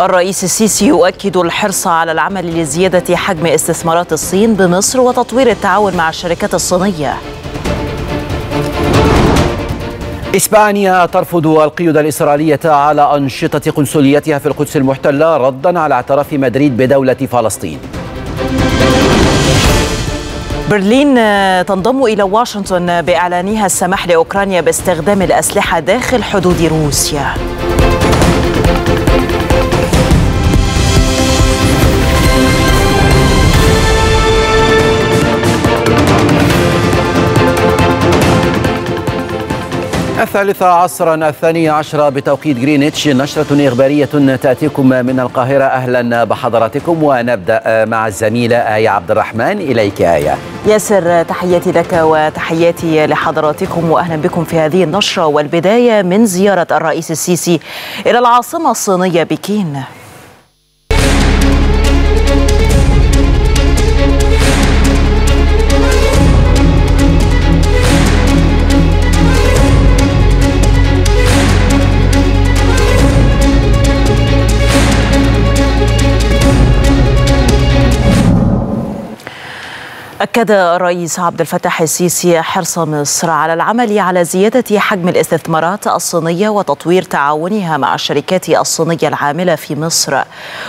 الرئيس السيسي يؤكد الحرص على العمل لزيادة حجم استثمارات الصين بمصر وتطوير التعاون مع الشركات الصينية. إسبانيا ترفض القيود الإسرائيلية على أنشطة قنصليتها في القدس المحتلة ردا على اعتراف مدريد بدولة فلسطين. برلين تنضم إلى واشنطن بإعلانها السماح لأوكرانيا باستخدام الأسلحة داخل حدود روسيا. الثالثة عصرا الثانية عشرة بتوقيت جرينتش نشرة إخبارية تأتيكم من القاهرة. أهلا بحضراتكم. ونبدأ مع الزميلة آية عبد الرحمن. إليك آية. ياسر تحياتي لك وتحياتي لحضراتكم. وأهلا بكم في هذه النشرة والبداية من زيارة الرئيس السيسي إلى العاصمة الصينية بكين. أكد الرئيس عبد الفتاح السيسي حرص مصر على العمل على زيادة حجم الاستثمارات الصينية وتطوير تعاونها مع الشركات الصينية العاملة في مصر.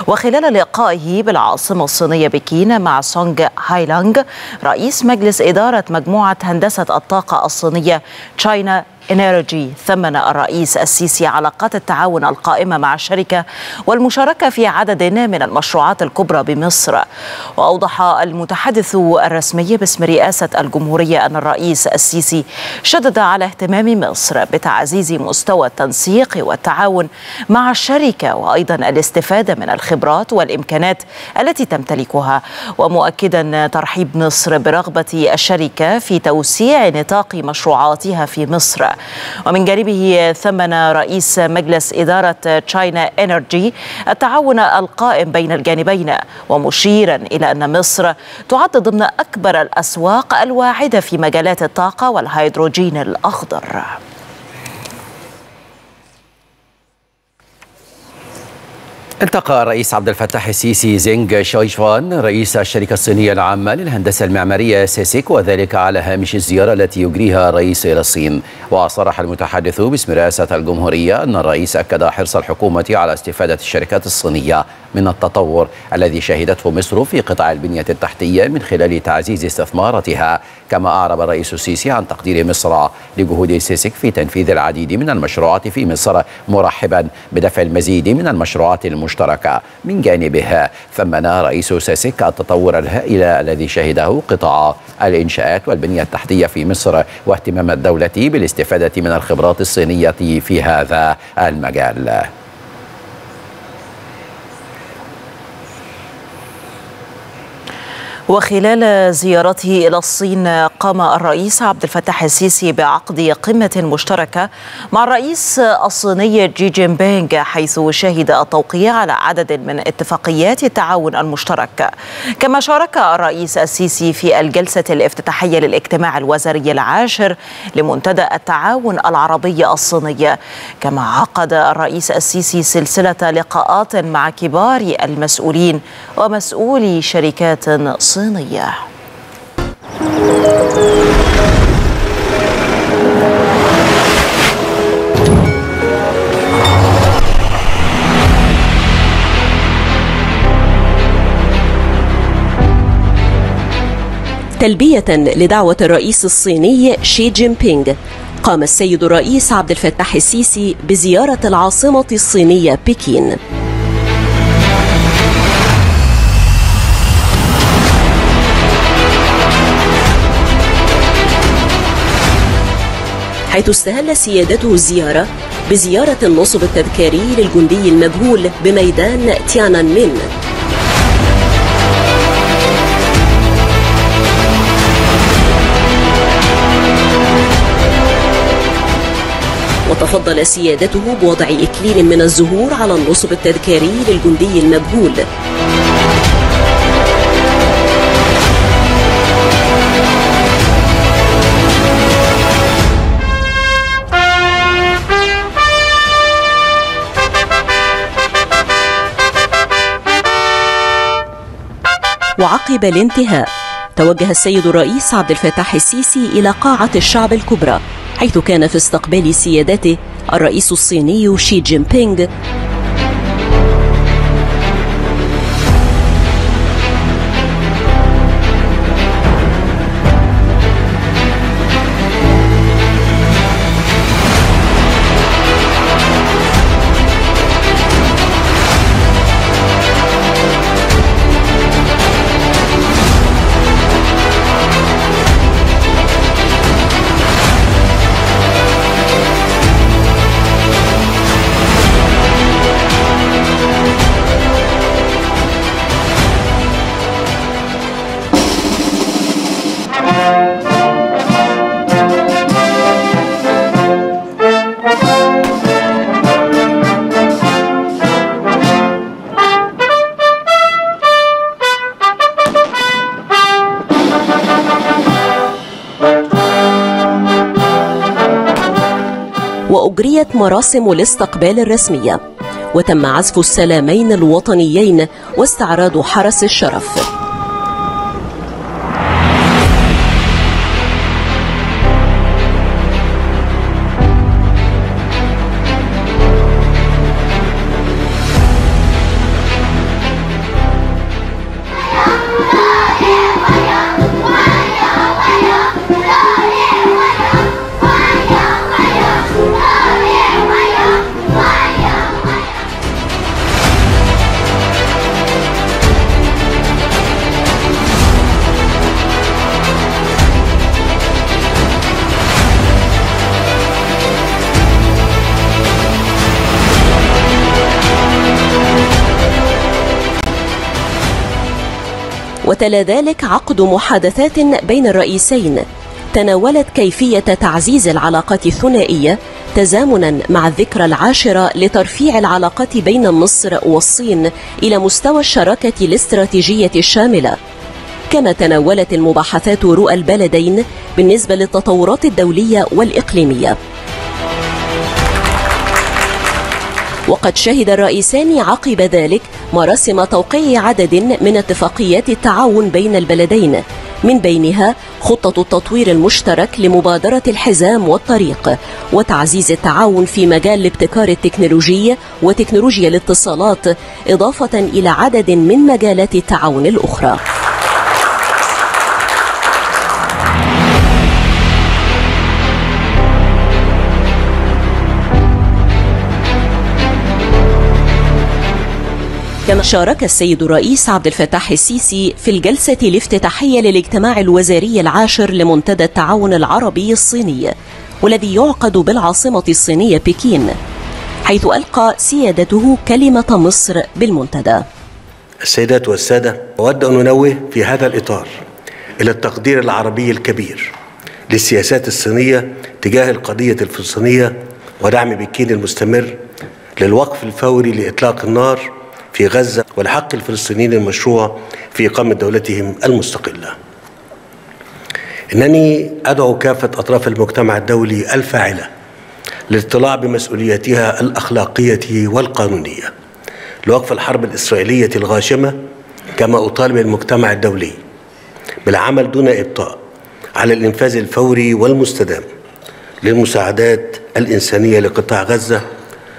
وخلال لقائه بالعاصمة الصينية بكين مع سونغ هايلانغ رئيس مجلس إدارة مجموعة هندسة الطاقة الصينية تشاينا إنرجي ثمن الرئيس السيسي علاقات التعاون القائمة مع الشركة والمشاركة في عدد من المشروعات الكبرى بمصر. وأوضح المتحدث الرسمي باسم رئاسة الجمهورية أن الرئيس السيسي شدد على اهتمام مصر بتعزيز مستوى التنسيق والتعاون مع الشركة وأيضا الاستفادة من الخبرات والإمكانات التي تمتلكها. ومؤكدا ترحيب مصر برغبة الشركة في توسيع نطاق مشروعاتها في مصر. ومن جانبه ثمن رئيس مجلس إدارة تشاينا إنرجي التعاون القائم بين الجانبين ومشيرا إلى أن مصر تعد ضمن أكبر الأسواق الواعدة في مجالات الطاقة والهيدروجين الأخضر. التقى الرئيس عبد الفتاح السيسي زينغ شويشوان رئيس الشركة الصينية العامة للهندسة المعمارية سيسيك وذلك على هامش الزيارة التي يجريها الرئيس إلى الصين. وصرح المتحدث باسم رئاسة الجمهورية أن الرئيس أكد حرص الحكومة على استفادة الشركات الصينية. من التطور الذي شهدته مصر في قطاع البنية التحتية من خلال تعزيز استثماراتها. كما أعرب الرئيس السيسي عن تقدير مصر لجهود سيسيك في تنفيذ العديد من المشروعات في مصر مرحبا بدفع المزيد من المشروعات المشتركة من جانبها ثمن رئيس سيسيك التطور الهائل الذي شهده قطاع الإنشاءات والبنية التحتية في مصر واهتمام الدولة بالاستفادة من الخبرات الصينية في هذا المجال. وخلال زيارته إلى الصين قام الرئيس عبد الفتاح السيسي بعقد قمة مشتركة مع الرئيس الصيني جي جين بينغ حيث شهد التوقيع على عدد من اتفاقيات التعاون المشترك. كما شارك الرئيس السيسي في الجلسة الافتتاحية للاجتماع الوزاري العاشر لمنتدى التعاون العربي الصيني. كما عقد الرئيس السيسي سلسلة لقاءات مع كبار المسؤولين ومسؤولي شركات صينية. الصينية. تلبية لدعوة الرئيس الصيني شي جين بينغ. قام السيد الرئيس عبد الفتاح السيسي بزيارة العاصمة الصينية بكين. حيث استهل سيادته الزيارة بزيارة النصب التذكاري للجندي المجهول بميدان تيانان مين وتفضل سيادته بوضع إكليل من الزهور على النصب التذكاري للجندي المجهول وعقب الانتهاء. توجه السيد الرئيس عبد الفتاح السيسي إلى قاعة الشعب الكبرى حيث كان في استقبال سيادته الرئيس الصيني شي جين بينغ وأجريت مراسم الاستقبال الرسمية وتم عزف السلامين الوطنيين واستعراض حرس الشرف. وتلا ذلك عقد محادثات بين الرئيسين. تناولت كيفية تعزيز العلاقات الثنائية تزامنا مع الذكرى العاشرة لترفيع العلاقات بين مصر والصين إلى مستوى الشراكة الاستراتيجية الشاملة. كما تناولت المباحثات رؤى البلدين بالنسبة للتطورات الدولية والإقليمية. وقد شهد الرئيسان عقب ذلك مراسم توقيع عدد من اتفاقيات التعاون بين البلدين من بينها خطة التطوير المشترك لمبادرة الحزام والطريق وتعزيز التعاون في مجال الابتكار التكنولوجي وتكنولوجيا الاتصالات إضافة إلى عدد من مجالات التعاون الأخرى. كما شارك السيد الرئيس عبد الفتاح السيسي في الجلسة الافتتاحية للاجتماع الوزاري العاشر لمنتدى التعاون العربي الصيني والذي يعقد بالعاصمة الصينية بكين حيث ألقى سيادته كلمة مصر بالمنتدى. السيدات والسادة أود أن أنوه في هذا الإطار إلى التقدير العربي الكبير للسياسات الصينية تجاه القضية الفلسطينية ودعم بكين المستمر للوقف الفوري لإطلاق النار في غزة والحق الفلسطينيين المشروع في إقامة دولتهم المستقلة. إنني أدعو كافة أطراف المجتمع الدولي الفاعلة للاطلاع بمسؤولياتها الأخلاقية والقانونية لوقف الحرب الإسرائيلية الغاشمة كما أطالب المجتمع الدولي بالعمل دون إبطاء على الإنفاذ الفوري والمستدام للمساعدات الإنسانية لقطاع غزة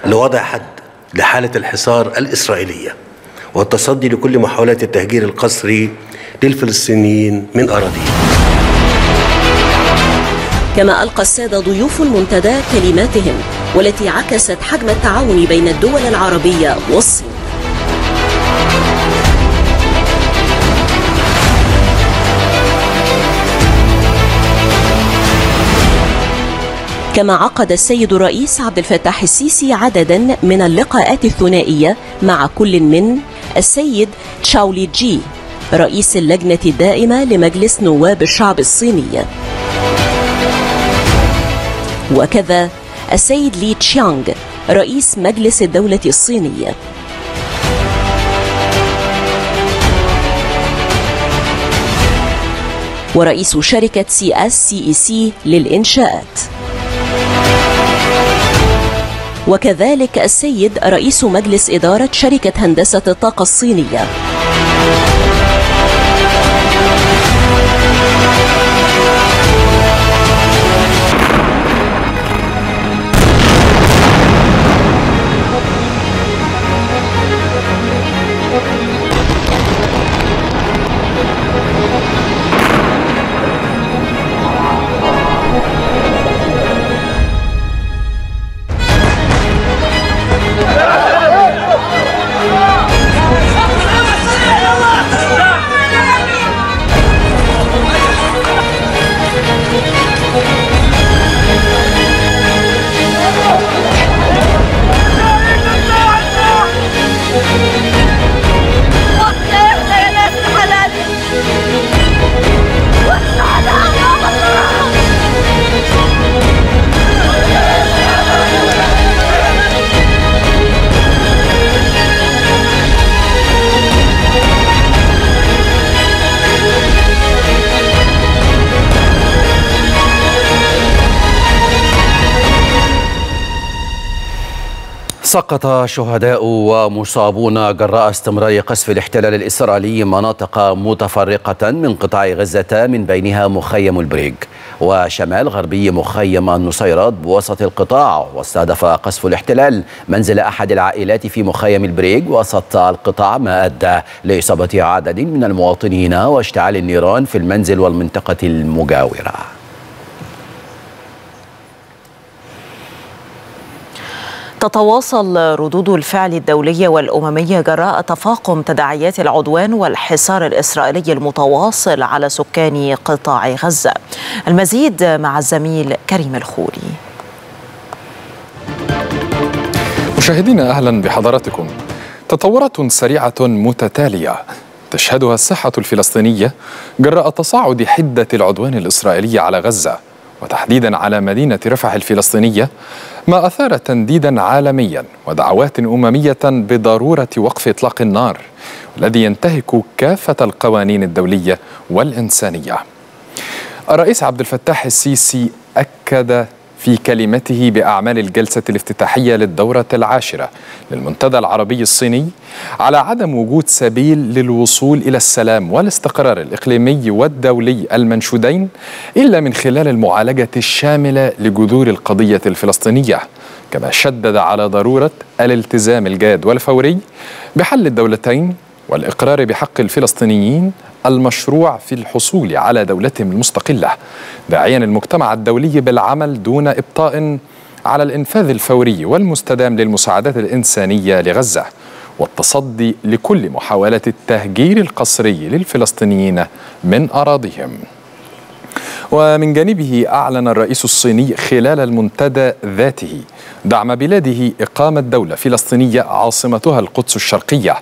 لوضع حد لحالة الحصار الإسرائيلية والتصدي لكل محاولات التهجير القسري للفلسطينيين من أراضيهم. كما ألقى السادة ضيوف المنتدى كلماتهم والتي عكست حجم التعاون بين الدول العربية والصين. كما عقد السيد الرئيس عبد الفتاح السيسي عددا من اللقاءات الثنائية مع كل من السيد تشاولي جي رئيس اللجنة الدائمة لمجلس نواب الشعب الصيني. وكذا السيد لي تشيانغ رئيس مجلس الدولة الصيني. ورئيس شركة سي اس سي إي سي للإنشاءات. وكذلك السيد رئيس مجلس إدارة شركة هندسة الطاقة الصينية. سقط شهداء ومصابون جراء استمرار قصف الاحتلال الإسرائيلي مناطق متفرقة من قطاع غزة من بينها مخيم البريج وشمال غربي مخيم النصيرات بوسط القطاع واستهدف قصف الاحتلال منزل أحد العائلات في مخيم البريج وسط القطاع ما أدى لإصابة عدد من المواطنين واشتعال النيران في المنزل والمنطقة المجاورة. تتواصل ردود الفعل الدولية والأممية جراء تفاقم تداعيات العدوان والحصار الإسرائيلي المتواصل على سكان قطاع غزة. المزيد مع الزميل كريم الخولي مشاهدينا أهلا بحضراتكم. تطورات سريعة متتالية تشهدها الساحة الفلسطينية جراء تصاعد حدة العدوان الإسرائيلي على غزة. وتحديدا على مدينة رفح الفلسطينية ما أثار تنديدا عالميا ودعوات أممية بضرورة وقف إطلاق النار الذي ينتهك كافة القوانين الدولية والإنسانية. الرئيس عبد الفتاح السيسي أكد في كلمته بأعمال الجلسة الافتتاحية للدورة العاشرة للمنتدى العربي الصيني على عدم وجود سبيل للوصول إلى السلام والاستقرار الإقليمي والدولي المنشودين إلا من خلال المعالجة الشاملة لجذور القضية الفلسطينية كما شدد على ضرورة الالتزام الجاد والفوري بحل الدولتين والإقرار بحق الفلسطينيين المشروع في الحصول على دولتهم المستقلة داعيا المجتمع الدولي بالعمل دون إبطاء على الإنفاذ الفوري والمستدام للمساعدات الإنسانية لغزة والتصدي لكل محاولات التهجير القسري للفلسطينيين من أراضيهم. ومن جانبه أعلن الرئيس الصيني خلال المنتدى ذاته دعم بلاده إقامة دولة فلسطينية عاصمتها القدس الشرقية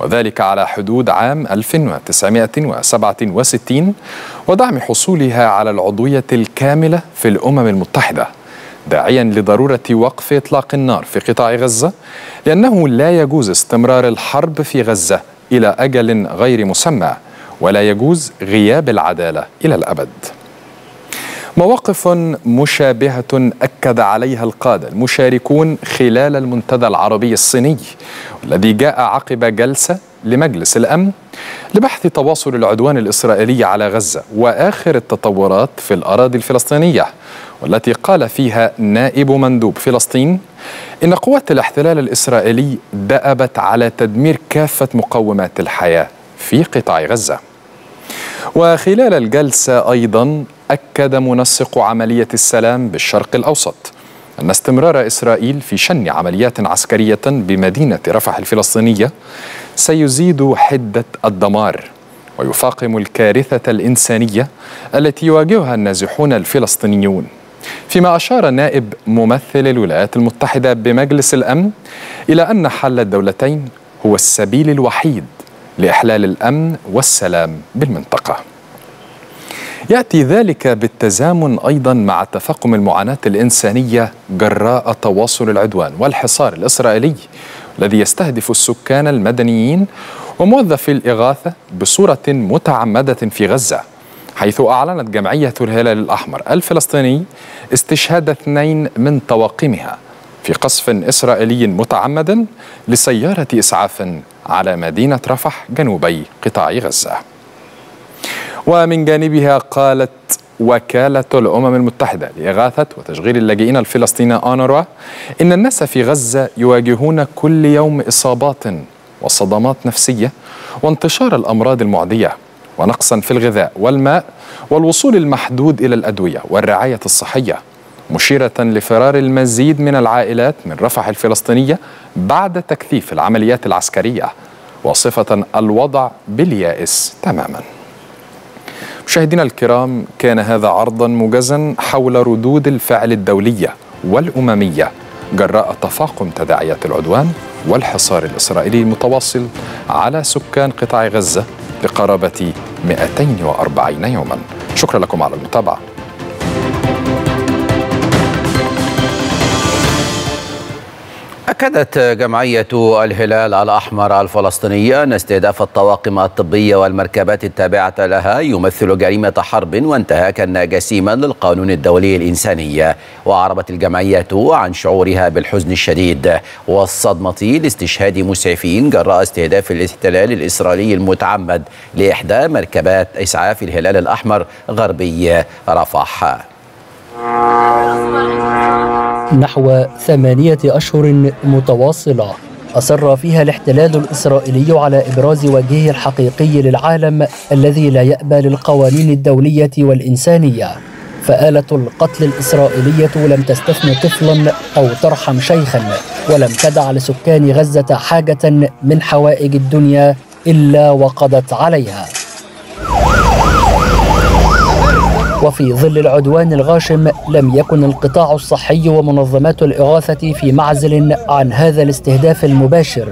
وذلك على حدود عام 1967 ودعم حصولها على العضوية الكاملة في الأمم المتحدة داعيا لضرورة وقف إطلاق النار في قطاع غزة لأنه لا يجوز استمرار الحرب في غزة إلى أجل غير مسمى ولا يجوز غياب العدالة إلى الأبد. مواقف مشابهة أكد عليها القادة المشاركون خلال المنتدى العربي الصيني والذي جاء عقب جلسة لمجلس الأمن لبحث تواصل العدوان الإسرائيلي على غزة وآخر التطورات في الأراضي الفلسطينية والتي قال فيها نائب مندوب فلسطين إن قوات الاحتلال الإسرائيلي دأبت على تدمير كافة مقومات الحياة في قطاع غزة. وخلال الجلسة أيضا أكد منسق عملية السلام بالشرق الأوسط أن استمرار إسرائيل في شن عمليات عسكرية بمدينة رفح الفلسطينية سيزيد حدة الدمار ويفاقم الكارثة الإنسانية التي يواجهها النازحون الفلسطينيون. فيما أشار نائب ممثل الولايات المتحدة بمجلس الأمن إلى أن حل الدولتين هو السبيل الوحيد لإحلال الأمن والسلام بالمنطقة. يأتي ذلك بالتزامن أيضا مع تفاقم المعاناة الإنسانية جراء تواصل العدوان والحصار الإسرائيلي الذي يستهدف السكان المدنيين وموظفي الإغاثة بصورة متعمدة في غزة حيث أعلنت جمعية الهلال الأحمر الفلسطيني استشهاد اثنين من طواقمها في قصف إسرائيلي متعمد لسيارة إسعاف على مدينة رفح جنوبي قطاع غزة. ومن جانبها قالت وكالة الأمم المتحدة لإغاثة وتشغيل اللاجئين الفلسطينيين أونروا إن الناس في غزة يواجهون كل يوم إصابات وصدمات نفسية وانتشار الأمراض المعدية ونقصا في الغذاء والماء والوصول المحدود إلى الأدوية والرعاية الصحية مشيرة لفرار المزيد من العائلات من رفح الفلسطينية بعد تكثيف العمليات العسكرية وصفة الوضع باليائس تماماً. مشاهدينا الكرام كان هذا عرضا موجزا حول ردود الفعل الدولية والأممية جراء تفاقم تداعيات العدوان والحصار الإسرائيلي المتواصل على سكان قطاع غزة لقرابة 240 يوما. شكرا لكم على المتابعة. أكدت جمعية الهلال الأحمر الفلسطينية أن استهداف الطواقم الطبية والمركبات التابعة لها يمثل جريمة حرب وانتهاكا جسيما للقانون الدولي الإنساني. وأعربت الجمعية عن شعورها بالحزن الشديد. والصدمة لاستشهاد مسعفين جراء استهداف الاحتلال الإسرائيلي المتعمد لإحدى مركبات إسعاف الهلال الأحمر غربي. رفح. نحو ثمانية أشهر متواصلة أصر فيها الاحتلال الإسرائيلي على إبراز وجهه الحقيقي للعالم الذي لا يأبى للقوانين الدولية والإنسانية. فآلة القتل الإسرائيلية لم تستثن طفلا أو ترحم شيخا ولم تدع لسكان غزة حاجة من حوائج الدنيا إلا وقضت عليها. وفي ظل العدوان الغاشم لم يكن القطاع الصحي ومنظمات الإغاثة في معزل عن هذا الاستهداف المباشر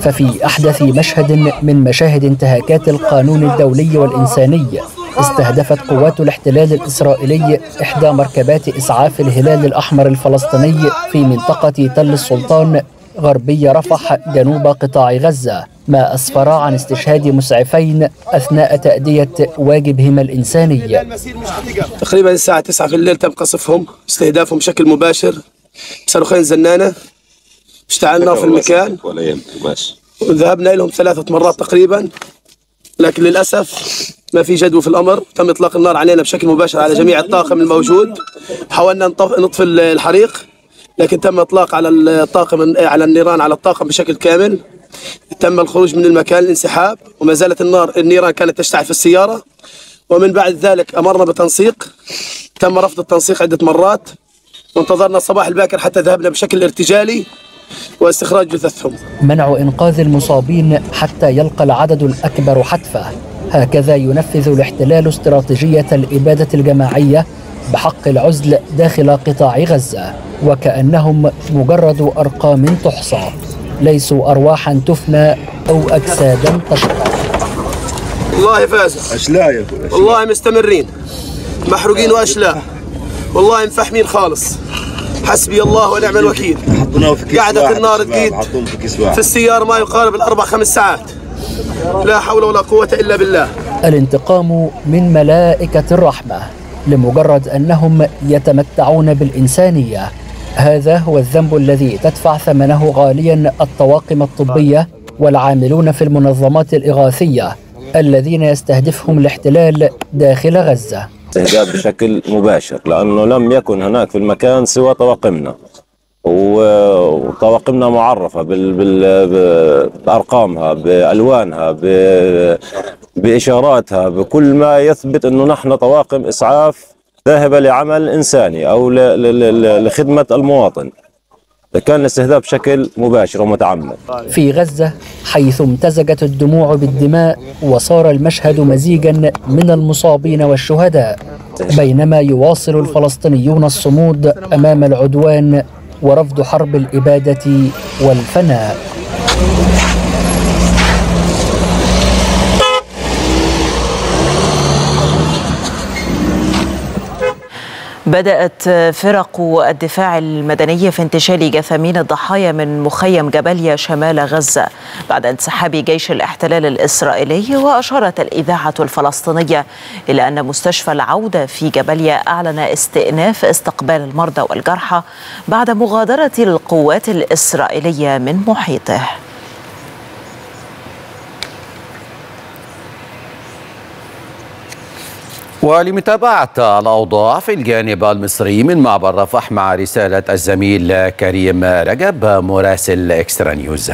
ففي أحدث مشهد من مشاهد انتهاكات القانون الدولي والإنساني استهدفت قوات الاحتلال الإسرائيلي إحدى مركبات إسعاف الهلال الأحمر الفلسطيني في منطقة تل السلطان غربي رفح جنوب قطاع غزة ما أسفر عن استشهاد مسعفين أثناء تأدية واجبهما الإنساني. تقريبا الساعة 9 في الليل تم قصفهم استهدافهم بشكل مباشر. صاروخين زنانة اشتعلنا في المكان. وذهبنا لهم ثلاثة مرات تقريبا. لكن للأسف ما في جدوى في الأمر. تم إطلاق النار علينا بشكل مباشر على جميع الطاقم الموجود. حاولنا نطفئ الحريق. لكن تم إطلاق على الطاقم على النيران على الطاقم بشكل كامل. تم الخروج من المكان الانسحاب وما زالت النار النيران كانت تشتعل في السيارة. ومن بعد ذلك أمرنا بتنسيق. تم رفض التنسيق عدة مرات. وانتظرنا الصباح الباكر حتى ذهبنا بشكل ارتجالي واستخراج جثثهم. منع إنقاذ المصابين حتى يلقى العدد الأكبر حتفه هكذا ينفذ الاحتلال استراتيجية الإبادة الجماعية بحق العزل داخل قطاع غزة وكأنهم مجرد أرقام تحصى ليسوا ارواحا تفنى أو اجسادا تشقى. والله فاز. أشلاء يا والله مستمرين. محروقين وأشلاء. والله مفحمين خالص. حسبي الله ونعم الوكيل. قعدت النار تقيد. في السيارة ما يقارب الأربع خمس ساعات. لا حول ولا قوة إلا بالله. الانتقام من ملائكة الرحمة. لمجرد أنهم يتمتعون بالإنسانية. هذا هو الذنب الذي تدفع ثمنه غاليا الطواقم الطبية والعاملون في المنظمات الإغاثية الذين يستهدفهم الاحتلال داخل غزة. استهداف بشكل مباشر لأنه لم يكن هناك في المكان سوى طواقمنا. وطواقمنا معرفة بال... بال... بأرقامها بألوانها ب... بإشاراتها بكل ما يثبت أنه نحن طواقم إسعاف ذاهبة لعمل إنساني أو ل... ل... لخدمة المواطن. كان الاستهداف بشكل مباشر ومتعمد. في غزة حيث امتزجت الدموع بالدماء وصار المشهد مزيجا من المصابين والشهداء بينما يواصل الفلسطينيون الصمود أمام العدوان ورفض حرب الإبادة والفناء. بدأت فرق الدفاع المدني في انتشال جثامين الضحايا من مخيم جباليا شمال غزة. بعد انسحاب جيش الاحتلال الإسرائيلي وأشارت الإذاعة الفلسطينية إلى أن مستشفى العودة في جباليا أعلن استئناف استقبال المرضى والجرحى بعد مغادرة القوات الإسرائيلية من محيطه. ولمتابعة الأوضاع في الجانب المصري من معبر رفح مع رسالة الزميل كريم رجب مراسل إكسترا نيوز.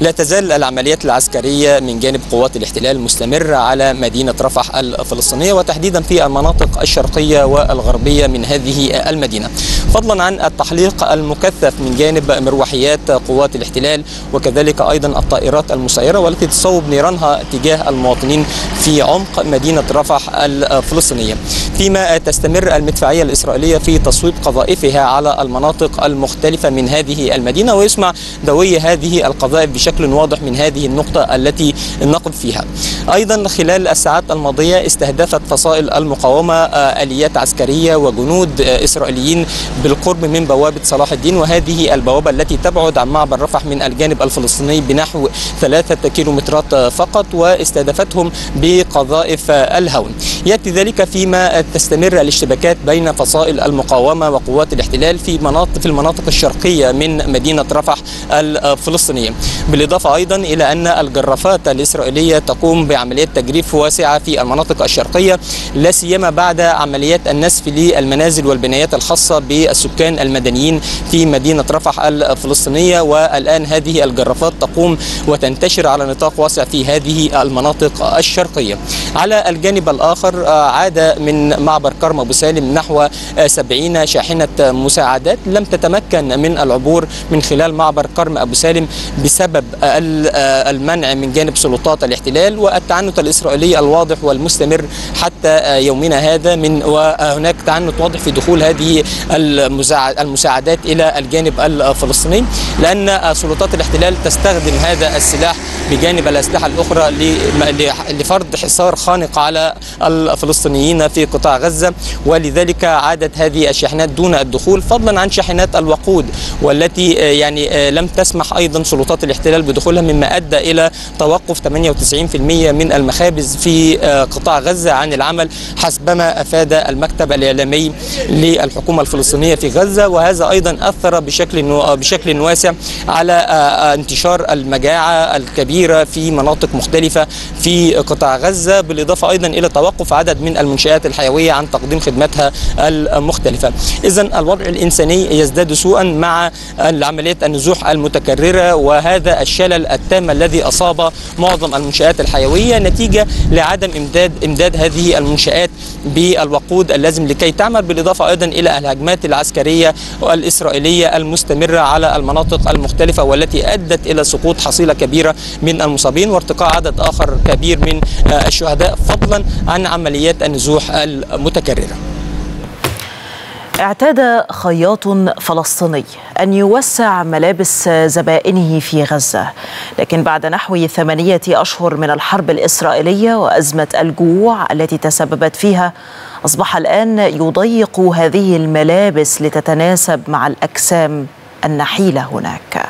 لا تزال العمليات العسكرية من جانب قوات الاحتلال مستمرة على مدينة رفح الفلسطينية وتحديدا في المناطق الشرقية والغربية من هذه المدينة. فضلا عن التحليق المكثف من جانب مروحيات قوات الاحتلال وكذلك أيضا الطائرات المسيرة والتي تصوب نيرانها تجاه المواطنين في عمق مدينة رفح الفلسطينية. فيما تستمر المدفعية الإسرائيلية في تصويب قذائفها على المناطق المختلفة من هذه المدينة ويسمع دوي هذه القذائف بشكل واضح من هذه النقطة التي نقف فيها. أيضا خلال الساعات الماضية استهدفت فصائل المقاومة آليات عسكرية وجنود إسرائيليين بالقرب من بوابة صلاح الدين وهذه البوابة التي تبعد عن معبر رفح من الجانب الفلسطيني بنحو ثلاثة كيلومترات فقط واستهدفتهم بقذائف الهون يأتي ذلك فيما تستمر الاشتباكات بين فصائل المقاومة وقوات الاحتلال في مناطق في المناطق الشرقية من مدينة رفح الفلسطينية. بالإضافة أيضا إلى أن الجرافات الإسرائيلية تقوم بعمليات تجريف واسعة في المناطق الشرقية لا سيما بعد عمليات النسف للمنازل والبنايات الخاصة بالسكان المدنيين في مدينة رفح الفلسطينية. والآن هذه الجرافات تقوم وتنتشر على نطاق واسع في هذه المناطق الشرقية. على الجانب الآخر عاد من معبر كرم أبو سالم نحو 70 شاحنة مساعدات لم تتمكن من العبور من خلال معبر كرم أبو سالم بسبب المنع من جانب سلطات الاحتلال والتعنت الإسرائيلي الواضح والمستمر حتى يومنا هذا من وهناك تعنت واضح في دخول هذه المساعدات إلى الجانب الفلسطيني لأن سلطات الاحتلال تستخدم هذا السلاح بجانب الأسلحة الأخرى لفرض حصار خانق على الفلسطينيين في قطاع غزة ولذلك عادت هذه الشاحنات دون الدخول فضلا عن شاحنات الوقود والتي يعني لم تسمح أيضا سلطات الاحتلال بدخولها مما أدى إلى توقف 98% من المخابز في قطاع غزة عن العمل حسبما أفاد المكتب الإعلامي للحكومة الفلسطينية في غزة. وهذا أيضا أثر بشكل بشكل واسع على انتشار المجاعة الكبيرة في مناطق مختلفة في قطاع غزة بالإضافة أيضا إلى توقف عدد من المنشآت الحيوية عن تقديم خدماتها المختلفة. إذا الوضع الإنساني يزداد سوءا مع عمليات النزوح المتكررة وهذا الشلل التام الذي أصاب معظم المنشآت الحيوية نتيجة لعدم إمداد إمداد هذه المنشآت بالوقود اللازم لكي تعمل بالإضافة أيضا إلى الهجمات العسكرية الإسرائيلية المستمرة على المناطق المختلفة والتي أدت إلى سقوط حصيلة كبيرة من المصابين وارتقاء عدد آخر كبير من الشهداء فضلا عن عمليات النزوح المتكررة. اعتاد خياط فلسطيني أن يوسع ملابس زبائنه في غزة. لكن بعد نحو ثمانية أشهر من الحرب الإسرائيلية وأزمة الجوع التي تسببت فيها أصبح الآن يضيق هذه الملابس لتتناسب مع الأجسام النحيلة هناك.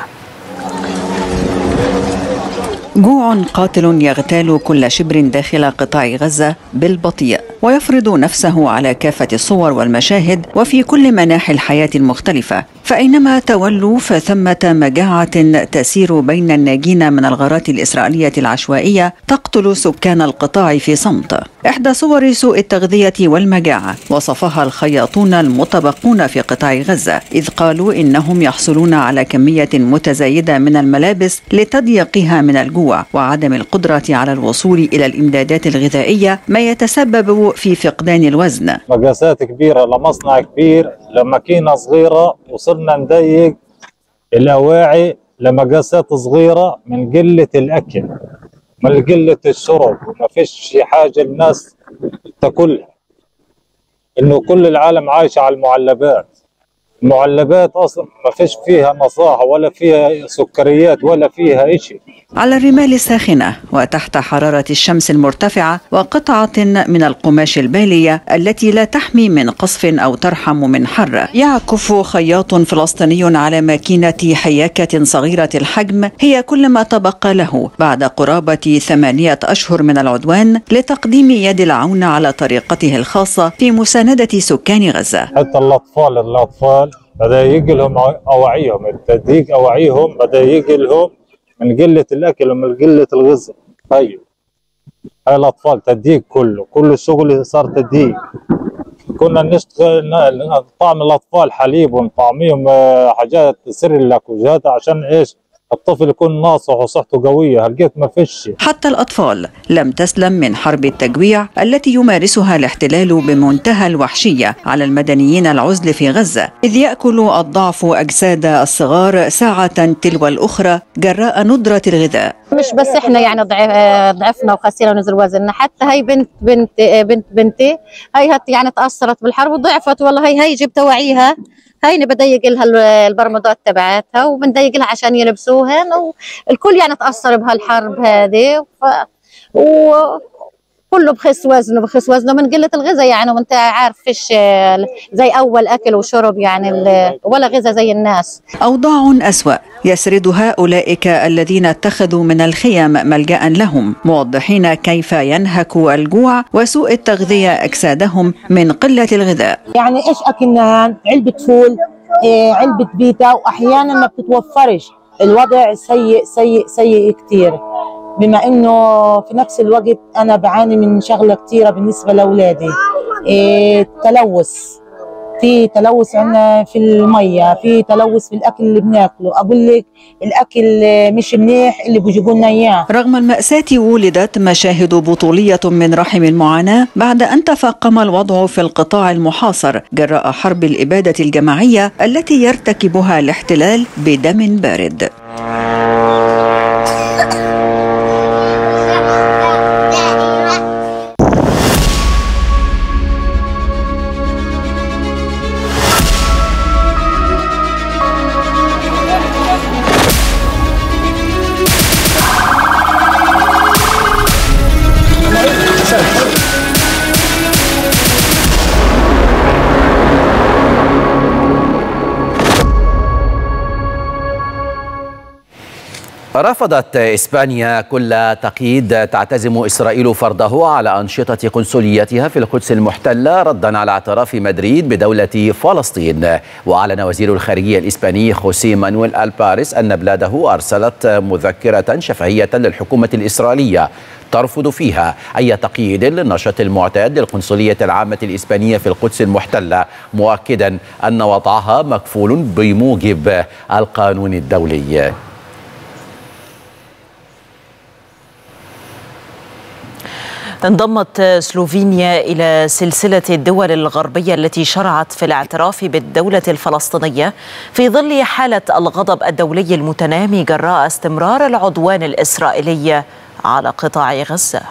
جوع قاتل يغتال كل شبر داخل قطاع غزة بالبطيء ويفرض نفسه على كافة الصور والمشاهد وفي كل مناحي الحياة المختلفة. فأينما تولوا فثمة مجاعة تسير بين الناجين من الغارات الإسرائيلية العشوائية تقتل سكان القطاع في صمت. إحدى صور سوء التغذية والمجاعة وصفها الخياطون المتبقون في قطاع غزة إذ قالوا إنهم يحصلون على كمية متزايدة من الملابس لتضييقها من الجوع وعدم القدرة على الوصول إلى الإمدادات الغذائية ما يتسبب في فقدان الوزن. مقاسات كبيرة لمصنع كبير لماكينة صغيرة وصرنا نضيق الأواعي لمقاسات صغيرة من قلة الأكل من قلة الشرب وما فيش حاجة الناس تاكلها. إنه كل العالم عايش على المعلبات. المعلبات أصلا ما فيش فيها نصاحة ولا فيها سكريات ولا فيها إشي. على الرمال الساخنة وتحت حرارة الشمس المرتفعة وقطعة من القماش البالية التي لا تحمي من قصف أو ترحم من حر. يعكف خياط فلسطيني على ماكينة حياكة صغيرة الحجم. هي كل ما تبقى له بعد قرابة ثمانية أشهر من العدوان لتقديم يد العون على طريقته الخاصة في مساندة سكان غزة. حتى الأطفال الأطفال بدأ يجي لهم اواعيهم التدقيق اواعيهم بدأ يجي لهم من قلة الأكل ومن قلة الغذاء. طيب. هاي الأطفال تدقيق كله كل الشغل صار تدقيق كنا نشتغل نطعم الأطفال حليب ونطعميهم حاجات سريلاك وجهات عشان إيش؟ الطفل يكون ناصح وصحته قوية هلقيت ما فيش. حتى الأطفال لم تسلم من حرب التجويع التي يمارسها الاحتلال بمنتهى الوحشية على المدنيين العزل في غزة إذ يأكل الضعف أجساد الصغار ساعة تلو الأخرى جراء ندرة الغذاء. مش بس إحنا يعني ضعفنا وخسينا ونزل وزننا حتى هاي بنت بنت بنت بنتي هاي يعني تأثرت بالحرب وضعفت والله هي هي جبت وعيها. هيني بضيق لها البرمضات تبعاتها وبنضيق لها عشان يلبسوهن والكل يعني تأثر بهالحرب هذه ف... و كله بخس وزنه بخس وزنه من قلة الغذاء يعني وانت عارف فيش زي أول أكل وشرب يعني ولا غذاء زي الناس. أوضاع أسوأ. يسردها اولئك الذين اتخذوا من الخيام ملجأ لهم. موضحين كيف ينهك الجوع وسوء التغذية أجسادهم من قلة الغذاء. يعني إيش اكلنا علبة فول إيه علبة بيتا وأحيانا ما بتتوفرش. الوضع سيء سيء سيء كثير بما إنه في نفس الوقت أنا بعاني من شغلة كثيره بالنسبة لأولادي. إيه التلوث في تلوث عندنا في المية في تلوث في الأكل اللي بناكله. أقول لك الأكل مش منيح اللي بيجيبوا لنا إياه. رغم المأساة ولدت مشاهد بطولية من رحم المعاناة بعد أن تفاقم الوضع في القطاع المحاصر جراء حرب الإبادة الجماعية التي يرتكبها الاحتلال بدم بارد. رفضت إسبانيا كل تقييد تعتزم إسرائيل فرضه على أنشطة قنصليتها في القدس المحتلة ردا على اعتراف مدريد بدولة فلسطين. وأعلن وزير الخارجية الإسباني خوسيه مانويل ألباريس أن بلاده أرسلت مذكرة شفهية للحكومة الإسرائيلية ترفض فيها أي تقييد للنشاط المعتاد للقنصلية العامة الإسبانية في القدس المحتلة مؤكدا أن وضعها مكفول بموجب القانون الدولي. انضمت سلوفينيا إلى سلسلة الدول الغربية التي شرعت في الاعتراف بالدولة الفلسطينية في ظل حالة الغضب الدولي المتنامي جراء استمرار العدوان الإسرائيلي على قطاع غزة.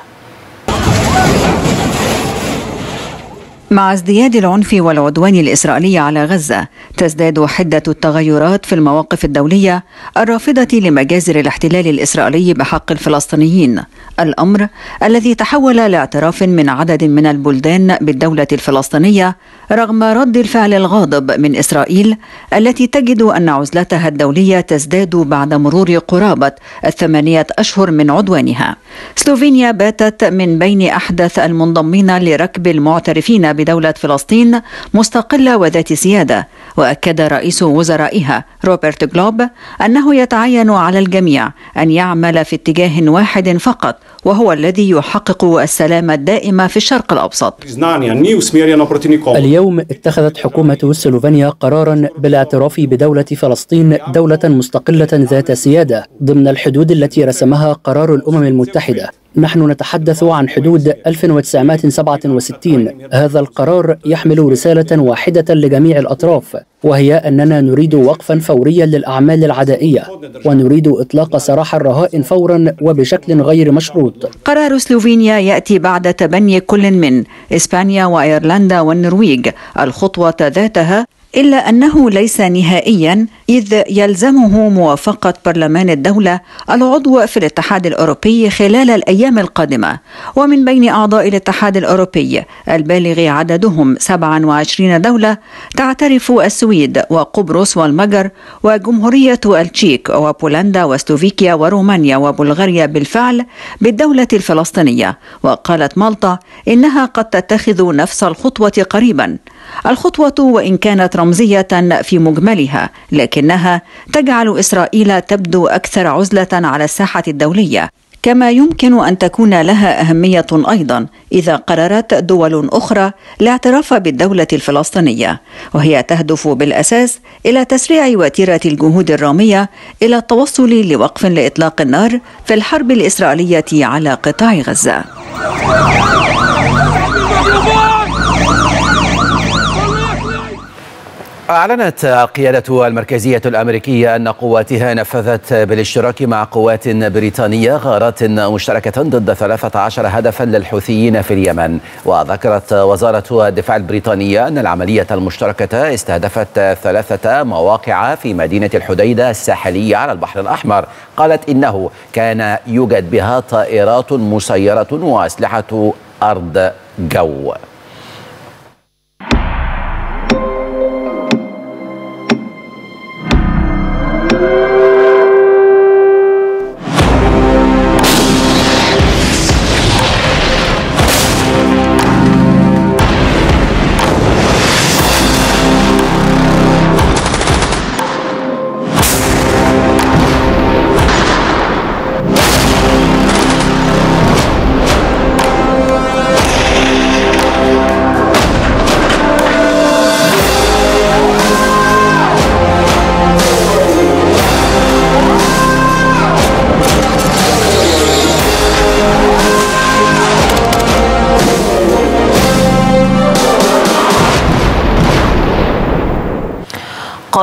مع ازدياد العنف والعدوان الإسرائيلي على غزة تزداد حدة التغيرات في المواقف الدولية الرافضة لمجازر الاحتلال الإسرائيلي بحق الفلسطينيين. الأمر الذي تحول لاعتراف من عدد من البلدان بالدولة الفلسطينية رغم رد الفعل الغاضب من إسرائيل التي تجد أن عزلتها الدولية تزداد بعد مرور قرابة الثمانية أشهر من عدوانها. سلوفينيا باتت من بين أحدث المنضمين لركب المعترفين بدولة فلسطين مستقلة وذات سيادة وأكد رئيس وزرائها روبرت جلوب أنه يتعين على الجميع أن يعمل في اتجاه واحد فقط وهو الذي يحقق السلام الدائم في الشرق الأوسط. اليوم اتخذت حكومة سلوفينيا قرارا بالاعتراف بدولة فلسطين دولة مستقلة ذات سيادة ضمن الحدود التي رسمها قرار الأمم المتحدة. نحن نتحدث عن حدود 1967 هذا القرار يحمل رسالة واحدة لجميع الأطراف وهي أننا نريد وقفا فوريا للأعمال العدائية ونريد إطلاق سراح الرهائن فورا وبشكل غير مشروط. قرار سلوفينيا يأتي بعد تبني كل من إسبانيا وأيرلندا والنرويج. الخطوة ذاتها إلا أنه ليس نهائيا إذ يلزمه موافقة برلمان الدولة العضو في الاتحاد الأوروبي خلال الأيام القادمة. ومن بين أعضاء الاتحاد الأوروبي البالغ عددهم 27 دولة تعترف السويد وقبرص والمجر وجمهورية التشيك وبولندا وسلوفيكيا ورومانيا وبلغاريا بالفعل بالدولة الفلسطينية. وقالت مالطا إنها قد تتخذ نفس الخطوة قريبا. الخطوة وإن كانت رمزية في مجملها لكنها تجعل إسرائيل تبدو أكثر عزلة على الساحة الدولية. كما يمكن أن تكون لها أهمية أيضا إذا قررت دول أخرى الاعتراف بالدولة الفلسطينية. وهي تهدف بالأساس إلى تسريع وتيرة الجهود الرامية إلى التوصل لوقف لإطلاق النار في الحرب الإسرائيلية على قطاع غزة. أعلنت القيادة المركزية الأمريكية أن قواتها نفذت بالاشتراك قوات قوات بريطانية غارات مشتركة ضد 13 هدفا للحوثيين في اليمن. وذكرت وزارة الدفاع البريطانية أن العملية المشتركة استهدفت ثلاثة مواقع في مدينة الحديدة الساحلية على البحر الأحمر. قالت إنه كان يوجد بها طائرات مسيرة وأسلحة أرض جو.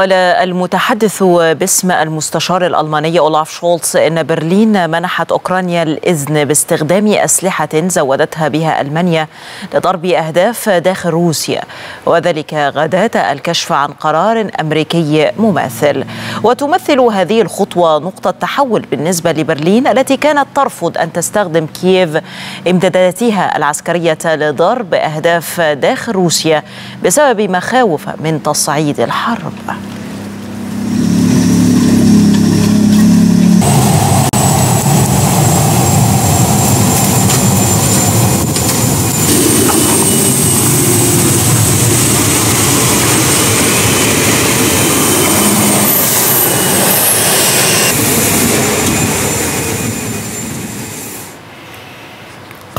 قال المتحدث باسم المستشار الألماني أولاف شولتز إن برلين منحت أوكرانيا الإذن باستخدام أسلحة زودتها بها ألمانيا لضرب أهداف داخل روسيا وذلك غداة الكشف عن قرار أمريكي مماثل. وتمثل هذه الخطوة نقطة تحول بالنسبة لبرلين التي كانت ترفض أن تستخدم كييف امداداتها العسكرية لضرب أهداف داخل روسيا بسبب مخاوف من تصعيد الحرب.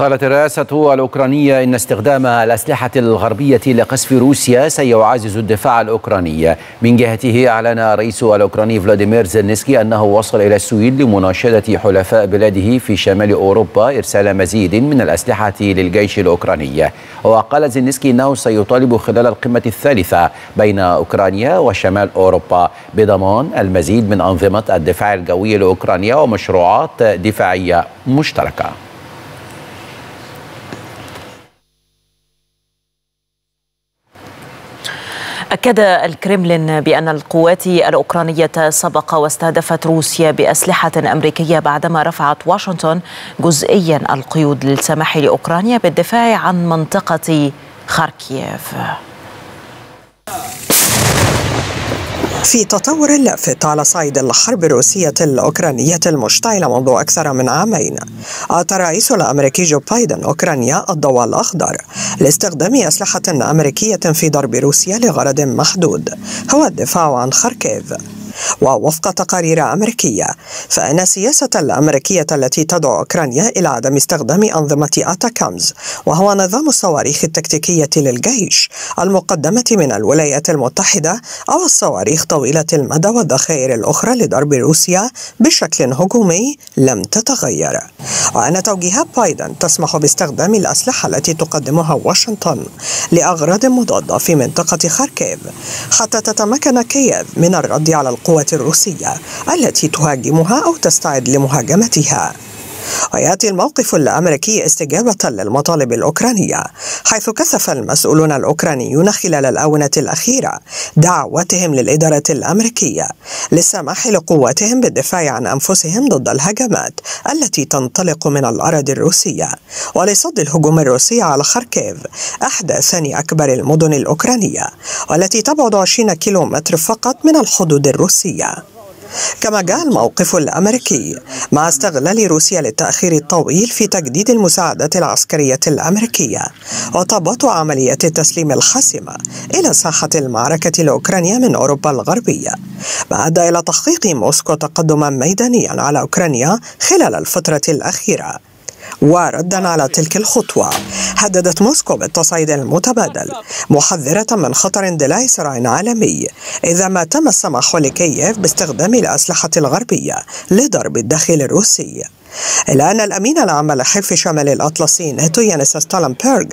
قالت الرئاسة الأوكرانية إن استخدام الأسلحة الغربية لقصف روسيا سيعزز الدفاع الأوكراني. من جهته أعلن الرئيس الأوكراني فلاديمير زيلنسكي أنه وصل إلى السويد لمناشدة حلفاء بلاده في شمال أوروبا إرسال مزيد من الأسلحة للجيش الأوكراني. وقال زيلنسكي أنه سيطالب خلال القمة الثالثة بين أوكرانيا وشمال أوروبا بضمان المزيد من أنظمة الدفاع الجوي لأوكرانيا ومشروعات دفاعية مشتركة. أكد الكرملين بأن القوات الأوكرانية سبق واستهدفت روسيا بأسلحة أمريكية بعدما رفعت واشنطن جزئيا القيود للسماح لأوكرانيا بالدفاع عن منطقة خاركييف. في تطور لافت على صعيد الحرب الروسية الأوكرانية المشتعلة منذ أكثر من عامين. أعطى الرئيس الأمريكي جو بايدن أوكرانيا الضوء الأخضر لاستخدام أسلحة أمريكية في ضرب روسيا لغرض محدود. هو الدفاع عن خاركيف. ووفق تقارير أمريكية. فإن السياسة الأمريكية التي تدعو أوكرانيا إلى عدم استخدام أنظمة أتاكامز وهو نظام الصواريخ التكتيكية للجيش المقدمة من الولايات المتحدة أو الصواريخ طويلة المدى والذخائر الأخرى لضرب روسيا بشكل هجومي لم تتغير. وأن توجيهات بايدن تسمح باستخدام الأسلحة التي تقدمها واشنطن لأغراض مضادة في منطقة خاركيف حتى تتمكن كييف من الرد على القوات الروسية التي تهاجمها أو تستعد لمهاجمتها. ويأتي الموقف الأمريكي استجابة للمطالب الأوكرانية حيث كثف المسؤولون الأوكرانيون خلال الآونة الأخيرة دعوتهم للإدارة الأمريكية للسماح لقواتهم بالدفاع عن أنفسهم ضد الهجمات التي تنطلق من الأراضي الروسية. ولصد الهجوم الروسي على خاركيف احدى ثاني أكبر المدن الأوكرانية والتي تبعد 20 كيلومتر فقط من الحدود الروسية. كما جاء الموقف الأمريكي مع استغلال روسيا للتأخير الطويل في تجديد المساعدات العسكرية الأمريكية وتباطؤ عملية التسليم الحاسمه إلى ساحة المعركة لاوكرانيا من أوروبا الغربية ما أدى إلى تحقيق موسكو تقدما ميدانيا على أوكرانيا خلال الفترة الأخيرة. وردا على تلك الخطوة. هددت موسكو بالتصعيد المتبادل محذرة من خطر اندلاع صراع عالمي. إذا ما تم السماح لكييف باستخدام الأسلحة الغربية لضرب الداخل الروسي. إلا أن الأمين العام لحلف شمال الأطلسي ناتو يانس ستالنبرغ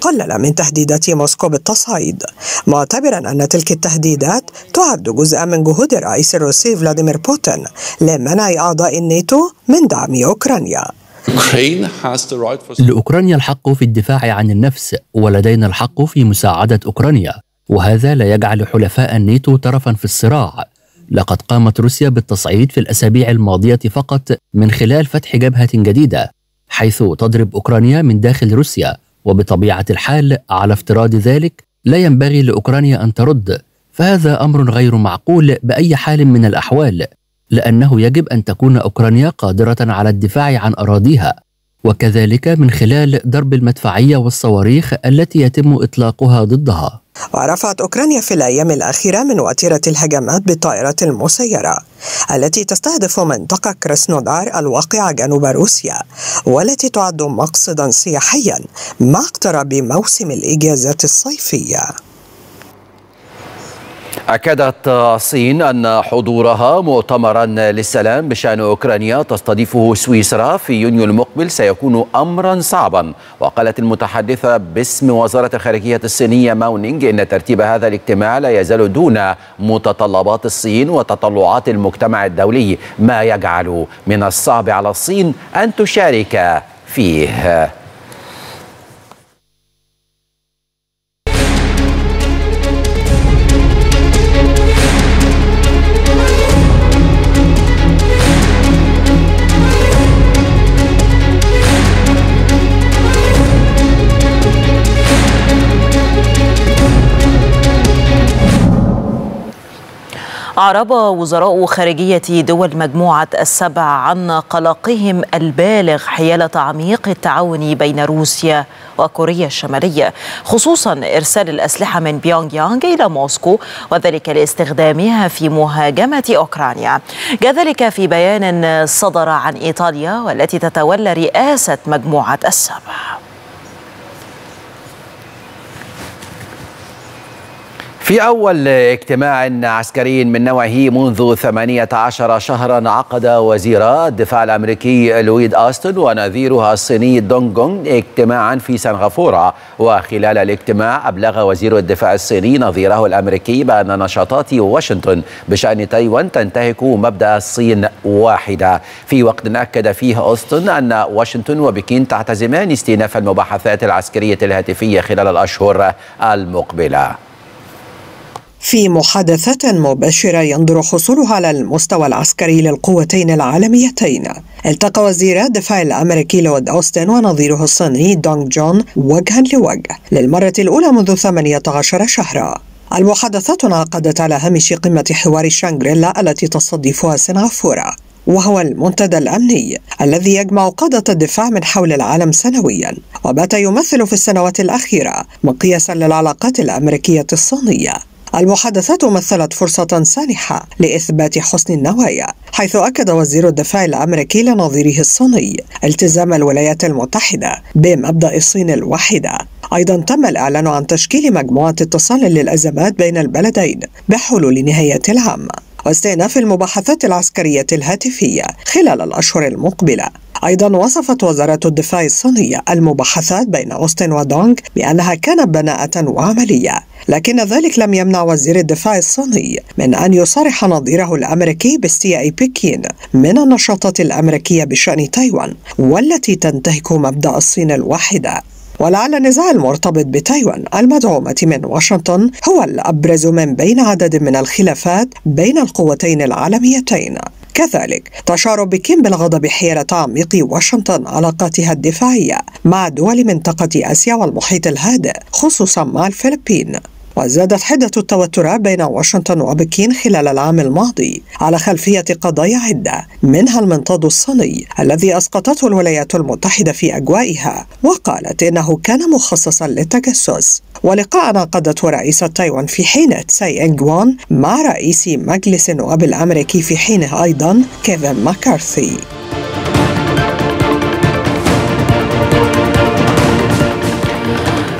قلل من تهديدات موسكو بالتصعيد. معتبرا أن تلك التهديدات تعد جزءا من جهود الرئيس الروسي فلاديمير بوتين لمنع أعضاء الناتو من دعم أوكرانيا. لأوكرانيا الحق في الدفاع عن النفس ولدينا الحق في مساعدة أوكرانيا. وهذا لا يجعل حلفاء الناتو طرفا في الصراع. لقد قامت روسيا بالتصعيد في الأسابيع الماضية فقط من خلال فتح جبهة جديدة حيث تضرب أوكرانيا من داخل روسيا. وبطبيعة الحال على افتراض ذلك لا ينبغي لأوكرانيا أن ترد. فهذا أمر غير معقول بأي حال من الأحوال. لأنه يجب أن تكون أوكرانيا قادرة على الدفاع عن أراضيها وكذلك من خلال ضرب المدفعية والصواريخ التي يتم إطلاقها ضدها. ورفعت أوكرانيا في الأيام الأخيرة من وتيرة الهجمات بالطائرات المسيرة التي تستهدف منطقة كراسنودار الواقعة جنوب روسيا والتي تعد مقصدا سياحيا مع اقتراب موسم الإجازات الصيفية. أكدت الصين أن حضورها مؤتمرا للسلام بشأن أوكرانيا تستضيفه سويسرا في يونيو المقبل سيكون أمرا صعبا. وقالت المتحدثة باسم وزارة الخارجية الصينية ماونينج إن ترتيب هذا الاجتماع لا يزال دون متطلبات الصين وتطلعات المجتمع الدولي ما يجعل من الصعب على الصين أن تشارك فيه. أعرب وزراء خارجية دول مجموعة السبع عن قلقهم البالغ حيال تعميق التعاون بين روسيا وكوريا الشمالية خصوصا إرسال الأسلحة من بيونغ يانغ إلى موسكو وذلك لاستخدامها في مهاجمة أوكرانيا. جاء ذلك في بيان صدر عن إيطاليا والتي تتولى رئاسة مجموعة السبع. في أول اجتماع عسكري من نوعه منذ 18 شهرا عقد وزيرا الدفاع الأمريكي لويد أستون ونظيرها الصيني دونغ جونغ اجتماعا في سنغافورة. وخلال الاجتماع أبلغ وزير الدفاع الصيني نظيره الأمريكي بأن نشاطات واشنطن بشأن تايوان تنتهك مبدأ الصين واحدة. في وقت أكد فيه أستون أن واشنطن وبكين تعتزمان استئناف المباحثات العسكرية الهاتفية خلال الأشهر المقبلة. في محادثة مباشرة ينظر حصولها على المستوى العسكري للقوتين العالميتين. التقى وزير الدفاع الأمريكي لود أوستن ونظيره الصيني دونغ جون وجها لوجه للمرة الأولى منذ 18 شهرا. المحادثات انعقدت على هامش قمة حوار شانغريلا التي تستضيفها سنغافورة وهو المنتدى الأمني الذي يجمع قادة الدفاع من حول العالم سنويا وبات يمثل في السنوات الأخيرة مقياسا للعلاقات الأمريكية الصينية. المحادثات مثلت فرصة سانحة لإثبات حسن النوايا حيث أكد وزير الدفاع الأمريكي لنظيره الصيني التزام الولايات المتحدة بمبدأ الصين الواحدة. أيضا تم الإعلان عن تشكيل مجموعة اتصال للأزمات بين البلدين بحلول نهاية العام. واستئناف المباحثات العسكرية الهاتفية خلال الأشهر المقبلة. أيضا وصفت وزارة الدفاع الصينية المباحثات بين أوستن ودونغ بأنها كانت بناءة وعملية لكن ذلك لم يمنع وزير الدفاع الصيني من أن يصارح نظيره الأمريكي باستياء بكين من النشاطات الأمريكية بشأن تايوان والتي تنتهك مبدأ الصين الواحدة. ولعل النزاع المرتبط بتايوان المدعومة من واشنطن هو الأبرز من بين عدد من الخلافات بين القوتين العالميتين. كذلك تشعر بكين بالغضب حيال تعميق واشنطن علاقاتها الدفاعية مع دول منطقة آسيا والمحيط الهادئ خصوصا مع الفلبين. وزادت حدة التوترات بين واشنطن وبكين خلال العام الماضي على خلفية قضايا عدة منها المنطاد الصيني الذي أسقطته الولايات المتحدة في أجوائها وقالت إنه كان مخصصا للتجسس. ولقاء عقدته رئيسة تايوان في حين تساي إنغ وان مع رئيس مجلس النواب الأمريكي في حينه أيضا كيفن ماكارثي.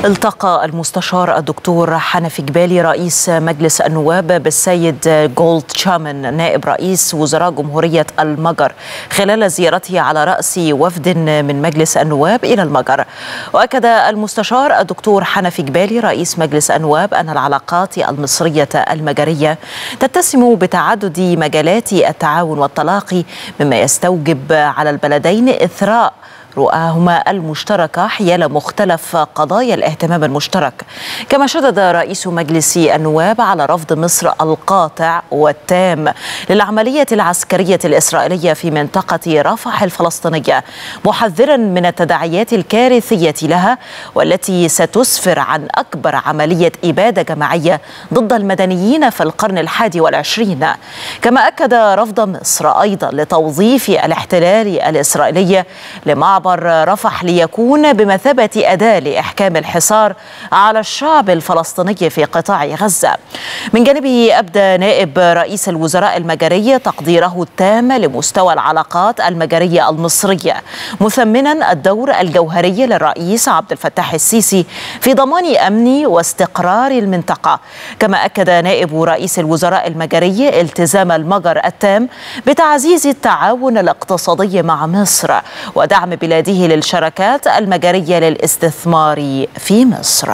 التقى المستشار الدكتور حنفي جبالي رئيس مجلس النواب بالسيد جولد شامن نائب رئيس وزراء جمهورية المجر خلال زيارته على رأس وفد من مجلس النواب إلى المجر. وأكد المستشار الدكتور حنفي جبالي رئيس مجلس النواب أن العلاقات المصرية المجرية تتسم بتعدد مجالات التعاون والتلاقي مما يستوجب على البلدين إثراء رؤاهما المشتركة حيال مختلف قضايا الاهتمام المشترك. كما شدد رئيس مجلس النواب على رفض مصر القاطع والتام للعملية العسكرية الإسرائيلية في منطقة رفح الفلسطينية محذرا من التداعيات الكارثية لها والتي ستسفر عن أكبر عملية إبادة جماعية ضد المدنيين في القرن الحادي والعشرين. كما أكد رفض مصر أيضا لتوظيف الاحتلال الإسرائيلي لمعبر رفح ليكون بمثابة أداة لإحكام الحصار على الشعب الفلسطيني في قطاع غزة. من جانبه أبدى نائب رئيس الوزراء المجري تقديره التام لمستوى العلاقات المجرية المصرية مثمنا الدور الجوهري للرئيس عبد الفتاح السيسي في ضمان أمن واستقرار المنطقة. كما أكد نائب رئيس الوزراء المجري التزام المجر التام بتعزيز التعاون الاقتصادي مع مصر ودعم بلاده للشركات المجرية للاستثمار في مصر.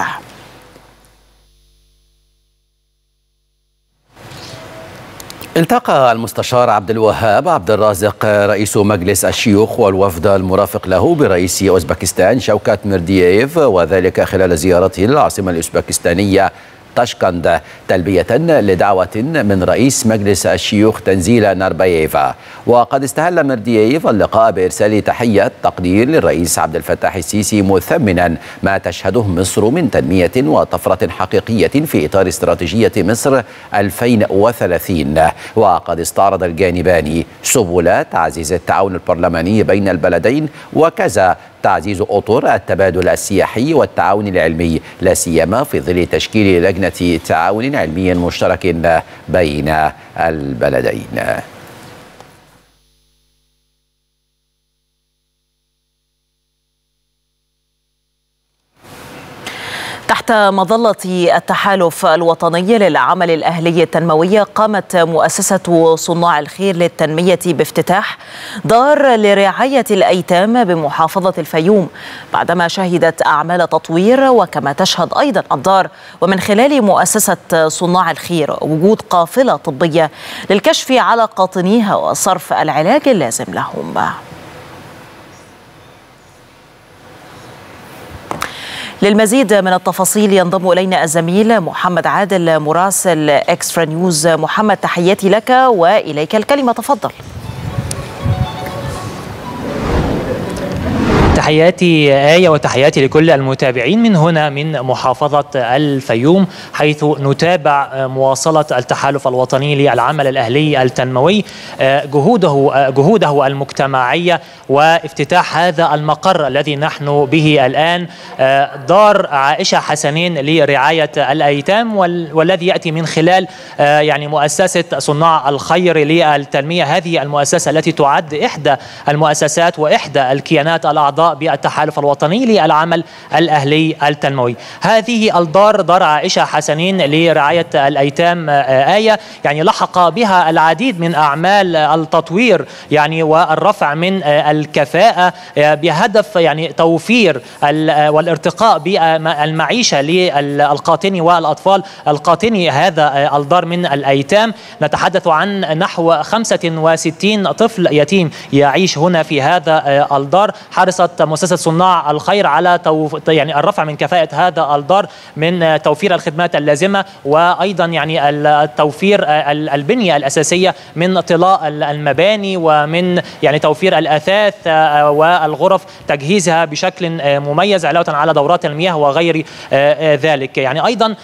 التقى المستشار عبد الوهاب عبد الرازق رئيس مجلس الشيوخ والوفد المرافق له برئيس أوزبكستان شوكات ميردييف وذلك خلال زيارته للعاصمة الأوزبكستانية طشقند تلبية لدعوة من رئيس مجلس الشيوخ تنزيل نارباييفا وقد استهل مردييف اللقاء بإرسال تحية تقدير للرئيس عبد الفتاح السيسي مثمنا ما تشهده مصر من تنمية وطفرة حقيقية في إطار استراتيجية مصر 2030 وقد استعرض الجانبان سبل تعزيز التعاون البرلماني بين البلدين وكذا تعزيز أطر التبادل السياحي والتعاون العلمي لا سيما في ظل تشكيل لجنة تعاون علمي مشترك بين البلدين. تحت مظلة التحالف الوطني للعمل الأهلي التنموي قامت مؤسسة صناع الخير للتنمية بافتتاح دار لرعاية الأيتام بمحافظة الفيوم بعدما شهدت أعمال تطوير وكما تشهد أيضا الدار. ومن خلال مؤسسة صناع الخير وجود قافلة طبية للكشف على قاطنيها وصرف العلاج اللازم لهم. للمزيد من التفاصيل ينضم إلينا الزميل محمد عادل مراسل إكسترا نيوز. محمد تحياتي لك وإليك الكلمة. تفضل. تحياتي آية وتحياتي لكل المتابعين من هنا من محافظة الفيوم حيث نتابع مواصلة التحالف الوطني للعمل الأهلي التنموي جهوده جهوده المجتمعية وافتتاح هذا المقر الذي نحن به الآن دار عائشة حسنين لرعاية الأيتام والذي يأتي من خلال يعني مؤسسة صناع الخير للتنمية. هذه المؤسسة التي تعد إحدى المؤسسات وإحدى الكيانات الأعضاء بالتحالف الوطني للعمل الأهلي التنموي. هذه الدار دار عائشة حسنين لرعاية الأيتام آية يعني لحق بها العديد من أعمال التطوير يعني والرفع من الكفاءة بهدف يعني توفير والارتقاء بالمعيشة للقاطني والأطفال القاطني هذا الدار من الأيتام. نتحدث عن نحو 65 طفل يتيم يعيش هنا في هذا الدار. حرصت مؤسسة صناع الخير على توف... يعني الرفع من كفاءة هذا الدار من توفير الخدمات اللازمة وأيضا يعني التوفير البنية الأساسية من طلاء المباني ومن يعني توفير الأثاث والغرف تجهيزها بشكل مميز علاوة على دورات المياه وغير ذلك. يعني أيضا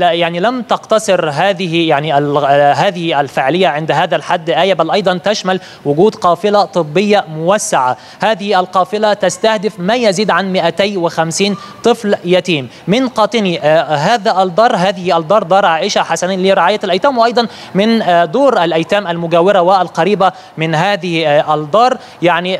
يعني لم تقتصر هذه يعني هذه الفعالية عند هذا الحد آية بل أيضا تشمل وجود قافلة طبية موسعة. هذه القافلة تست يستهدف ما يزيد عن 250 طفل يتيم. من قاطني هذا الدار هذه الدار دار عائشة حسنين لرعاية الأيتام وأيضا من دور الأيتام المجاورة والقريبة من هذه الدار يعني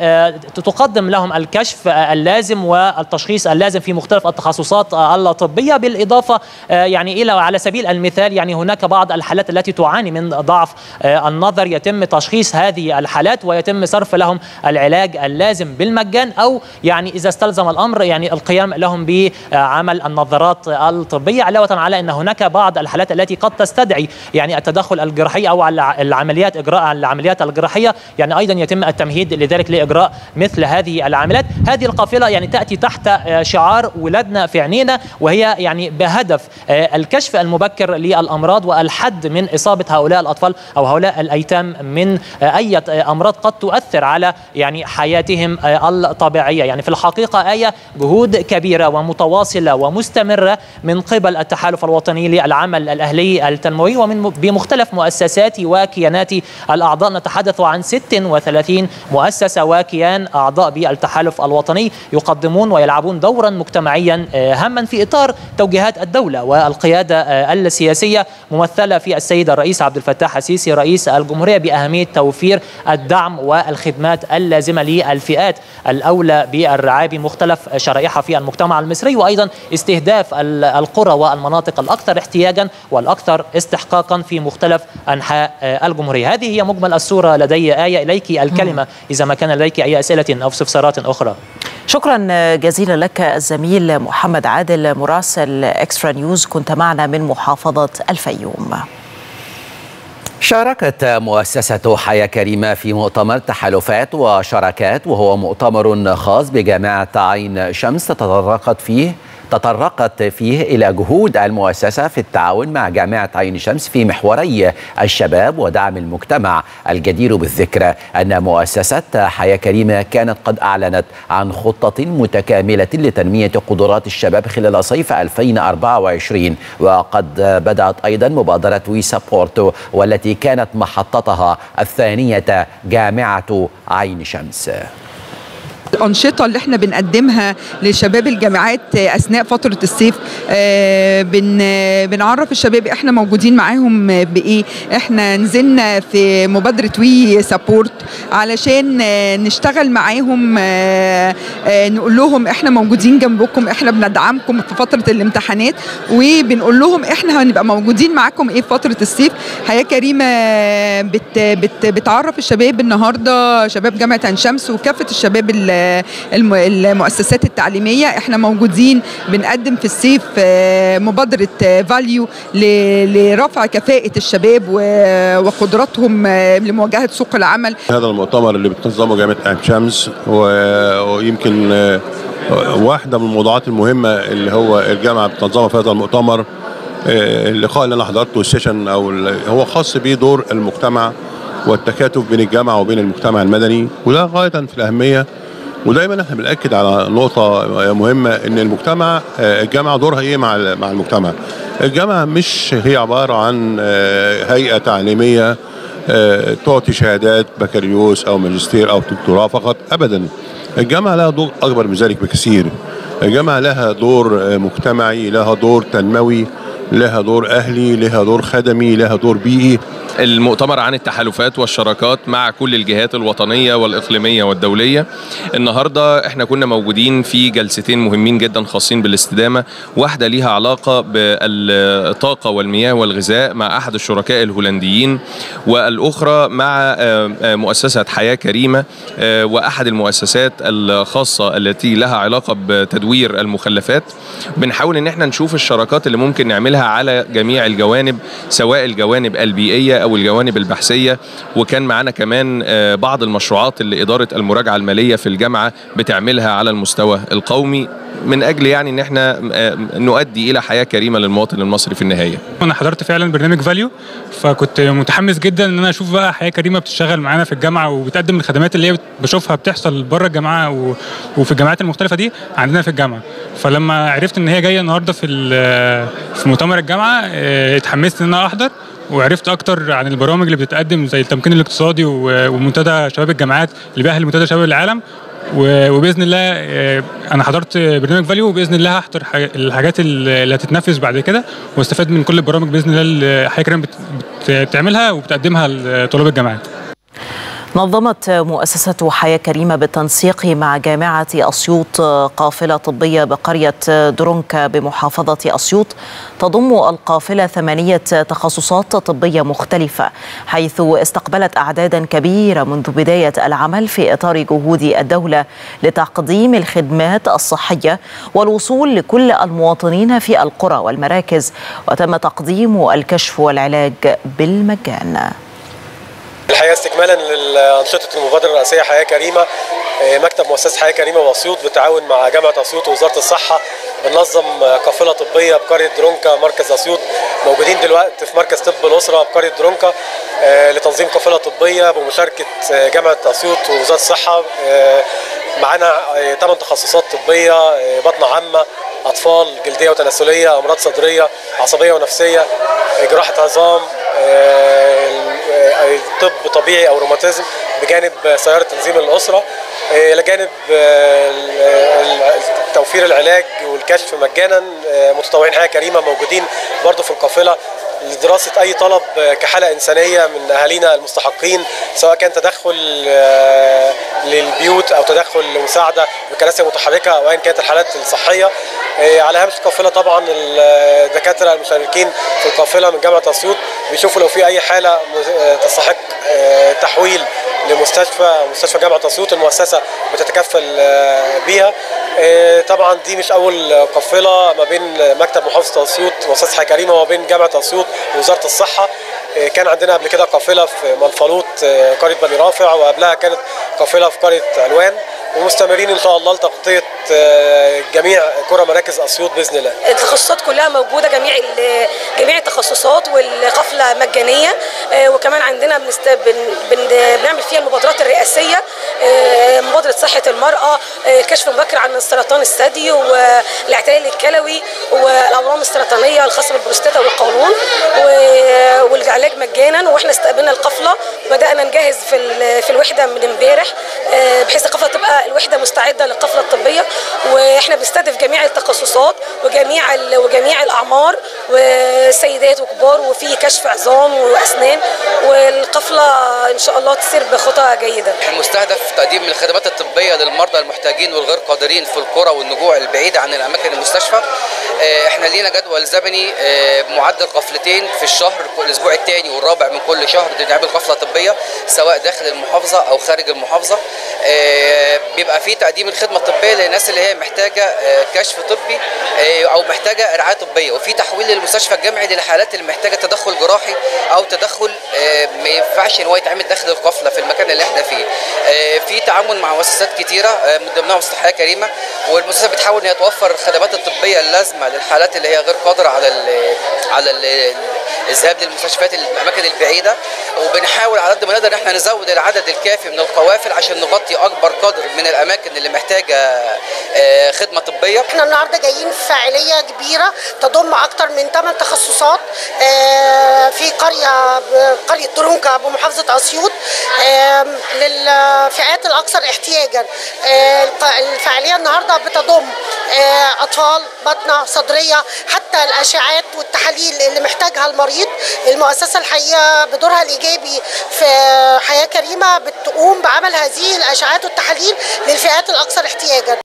تقدم لهم الكشف اللازم والتشخيص اللازم في مختلف التخصصات الطبية. بالإضافة يعني إلى على سبيل المثال يعني هناك بعض الحالات التي تعاني من ضعف النظر. يتم تشخيص هذه الحالات ويتم صرف لهم العلاج اللازم بالمجان أو يعني إذا استلزم الأمر يعني القيام لهم بعمل النظارات الطبية علاوة على أن هناك بعض الحالات التي قد تستدعي يعني التدخل الجراحي أو العمليات إجراء العمليات الجراحية. يعني أيضا يتم التمهيد لذلك لإجراء مثل هذه العمليات. هذه القافلة يعني تأتي تحت شعار ولادنا في عينينا وهي يعني بهدف الكشف المبكر للأمراض والحد من إصابة هؤلاء الأطفال أو هؤلاء الأيتام من أي أمراض قد تؤثر على يعني حياتهم الطبيعية. يعني في الحقيقة آية جهود كبيرة ومتواصلة ومستمرة من قبل التحالف الوطني للعمل الأهلي التنموي ومن بمختلف مؤسسات وكيانات الأعضاء. نتحدث عن 36 مؤسسة وكيان أعضاء بالتحالف الوطني يقدمون ويلعبون دورا مجتمعيا هاما في إطار توجيهات الدولة والقيادة السياسية. ممثلة في السيد الرئيس عبد الفتاح السيسي رئيس الجمهورية بأهمية توفير الدعم والخدمات اللازمة للفئات الأولى بالرعاية بمختلف شرائحها في المجتمع المصري وأيضا استهداف القرى والمناطق الأكثر احتياجا والأكثر استحقاقا في مختلف أنحاء الجمهورية. هذه هي مجمل الصورة لدي آية إليك الكلمة إذا ما كان لديك أي أسئلة أو استفسارات أخرى. شكرا جزيلا لك الزميل محمد عادل مراسل إكسترا نيوز كنت معنا من محافظة الفيوم. شاركت مؤسسة حياة كريمة في مؤتمر تحالفات وشراكات وهو مؤتمر خاص بجامعة عين شمس تطرقت فيه تطرقت فيه إلى جهود المؤسسة في التعاون مع جامعة عين شمس في محوري الشباب ودعم المجتمع الجدير بالذكر أن مؤسسة حياة كريمة كانت قد أعلنت عن خطة متكاملة لتنمية قدرات الشباب خلال صيف 2024 وقد بدأت أيضا مبادرة وي سابورتو والتي كانت محطتها الثانية جامعة عين شمس. الأنشطة اللي إحنا بنقدمها لشباب الجامعات أثناء فترة الصيف بن بنعرف الشباب إحنا موجودين معاهم بإيه. إحنا نزلنا في مبادرة وي سابورت علشان نشتغل معاهم نقول لهم إحنا موجودين جنبكم إحنا بندعمكم في فترة الامتحانات وبنقول لهم إحنا هنبقى موجودين معاكم إيه في فترة الصيف. حياة كريمة بت بت بتعرف الشباب النهاردة شباب جامعة عين شمس وكافة الشباب المؤسسات التعليمية. إحنا موجودين بنقدم في الصيف مبادرة فاليو لرفع كفاءة الشباب وقدراتهم لمواجهة سوق العمل. هذا المؤتمر اللي بتنظمه جامعة عين شمس ويمكن واحدة من الموضوعات المهمة اللي هو الجامعة بتنظمها في هذا المؤتمر اللقاء اللي أنا حضرته السيشن أو هو خاص بدور المجتمع والتكاتف بين الجامعة وبين المجتمع المدني. وده غاية في الأهمية ودايما إحنا بنأكد على نقطة مهمة إن المجتمع الجامعة دورها إيه مع مع المجتمع؟ الجامعة مش هي عبارة عن هيئة تعليمية تعطي شهادات بكالوريوس أو ماجستير أو دكتوراه فقط ابدا. الجامعة لها دور أكبر من ذلك بكثير. الجامعة لها دور مجتمعي لها دور تنموي لها دور أهلي لها دور خدمي لها دور بيئي. المؤتمر عن التحالفات والشراكات مع كل الجهات الوطنية والإقليمية والدولية. النهاردة إحنا كنا موجودين في جلستين مهمين جدا خاصين بالاستدامة. واحدة ليها علاقة بالطاقة والمياه والغذاء مع أحد الشركاء الهولنديين والأخرى مع مؤسسة حياة كريمة وأحد المؤسسات الخاصة التي لها علاقة بتدوير المخلفات. بنحاول إن إحنا نشوف الشراكات اللي ممكن نعملها على جميع الجوانب سواء الجوانب البيئية أو الجوانب البحثية وكان معانا كمان بعض المشروعات اللي إدارة المراجعة المالية في الجامعة بتعملها على المستوى القومي من أجل يعني إن إحنا نؤدي إلى حياة كريمة للمواطن المصري في النهاية. أنا حضرت فعلا برنامج فاليو فكنت متحمس جدا إن أنا أشوف بقى حياة كريمة بتشتغل معانا في الجامعة وبتقدم الخدمات اللي هي بشوفها بتحصل بره الجامعة وفي الجامعات المختلفة دي عندنا في الجامعة. فلما عرفت إن هي جاية النهاردة في في مؤتمر الجامعة اتحمست إن أنا أحضر وعرفت أكتر عن البرامج اللي بتتقدم زي التمكين الاقتصادي ومنتدى شباب الجامعات اللي بيأهل منتدى شباب العالم. وبإذن الله آه، أنا حضرت برنامج فاليو وبإذن الله هحضر الحاجات اللي هتتنفذ بعد كده واستفاد من كل البرامج بإذن الله اللي بت- بتعملها وبتقدمها لطلاب الجامعات. نظمت مؤسسة حياة كريمة بالتنسيق مع جامعة أسيوط قافلة طبية بقرية درونكا بمحافظة أسيوط. تضم القافلة ثمانية تخصصات طبية مختلفة حيث استقبلت أعدادا كبيرة منذ بداية العمل في إطار جهود الدولة لتقديم الخدمات الصحية والوصول لكل المواطنين في القرى والمراكز وتم تقديم الكشف والعلاج بالمجان الحقيقة استكمالا لانشطه المبادره الرئاسية حياة كريمة آه، مكتب مؤسسة حياة كريمة واسيوط بالتعاون مع جامعة أسيوط ووزارة الصحة. بننظم آه، قافلة طبية بقرية درونكا مركز أسيوط موجودين دلوقتي في مركز طب الأسرة بقرية درونكا آه، لتنظيم قافلة طبية بمشاركة جامعة أسيوط ووزارة الصحة. معانا 8 تخصصات طبية بطنة عامة أطفال جلدية وتناسلية أمراض صدرية عصبية ونفسية جراحة عظام طب طبيعي أو روماتيزم بجانب سيارة تنظيم الأسرة آه، إلى جانب آه، توفير العلاج والكشف مجانا آه، متطوعين حياه كريمة موجودين برضو في القافلة. لدراسة أي طلب كحالة إنسانية من أهالينا المستحقين سواء كان تدخل آه، للبيوت أو تدخل لمساعدة بكراسي متحركة أو ايا كانت الحالات الصحية. آه، على هامش القافلة طبعا الدكاترة المشاركين في القافلة من جامعة أسيوط بيشوفوا لو في أي حالة تستحق آه، تحويل لمستشفى مستشفى جامعة أسيوط المؤسسة بتتكفل بيها. طبعا دي مش أول قافلة ما بين مكتب محافظة أسيوط مؤسسة حياه كريمة وما بين جامعة أسيوط ووزاره الصحة كان عندنا قبل كده قافلة في منفلوط آه، قرية بني رافع وقبلها كانت قافلة في قرية علوان ومستمرين إن شاء الله لتغطية آه، جميع قرى مراكز أسيوط بإذن الله. التخصصات كلها موجودة جميع جميع التخصصات والقفله مجانية. آه، وكمان عندنا بنست... بن... بن... بنعمل فيها المبادرات الرئاسية مبادرة صحة المرأة الكشف المبكر عن السرطان الثدي والاعتلال الكلوي والأورام السرطانية الخاصة بالبروستاتا والقولون و- والعلاج مجانا وإحنا استقبلنا القفلة. وبدانا نجهز في. في الوحدة من امبارح آه، بحيث القفلة تبقى الوحدة مستعدة للقفلة الطبية. وإحنا بنستهدف جميع التخصصات وجميع وجميع الأعمار وسيدات وكبار وفي كشف عظام وأسنان. والقفلة إن شاء الله تسير بخطى جيدة. المستهدف تقديم الخدمات الطبية للمرضى المحتاجين والغير قادرين في القرى والنجوع البعيدة عن الأماكن المستشفى. آه، إحنا لينا جدول زمني آه، بمعدل قفلتين في الشهر كل- الأسبوع الثاني والرابع من كل شهر بنعمل قفلة طبية سواء داخل المحافظة أو خارج المحافظة. آه، بيبقى في تقديم الخدمة الطبية للناس اللي هي محتاجة آه، كشف طبي آه، أو محتاجة رعاية طبية. وفي تحويل للمستشفى الجامعي للحالات اللي محتاجة تدخل جراحي أو تدخل ما ينفعش إن هو يتعمل داخل القفلة في المكان اللي إحنا فيه. في تعاون مع مؤسسات كتيرة آه، من ضمنها مؤسسة حياة كريمة. والمؤسسة بتحاول إن هي توفر الخدمات الطبية اللازمة للحالات اللي هي غير قادرة على على ال الذهاب للمستشفيات الأماكن البعيدة وبنحاول على قد ما نقدر إن إحنا نزود العدد الكافي من القوافل عشان نغطي أكبر قدر من الأماكن اللي محتاجة آه، خدمة طبية. إحنا النهارده جايين في فاعلية كبيرة تضم أكتر من 8 تخصصات آه، في قرية قرية درونكا بمحافظه أسيوط آه، للفئات الأكثر احتياجا. الفاعلية النهارده بتضم أطفال بطنة صدرية حتى الاشعاعات والتحاليل اللي محتاجها المريض المؤسسة الحقيقة بدورها الإيجابي في حياة كريمة بتقوم بعمل هذه الاشعاعات والتحاليل للفئات الأكثر احتياجا.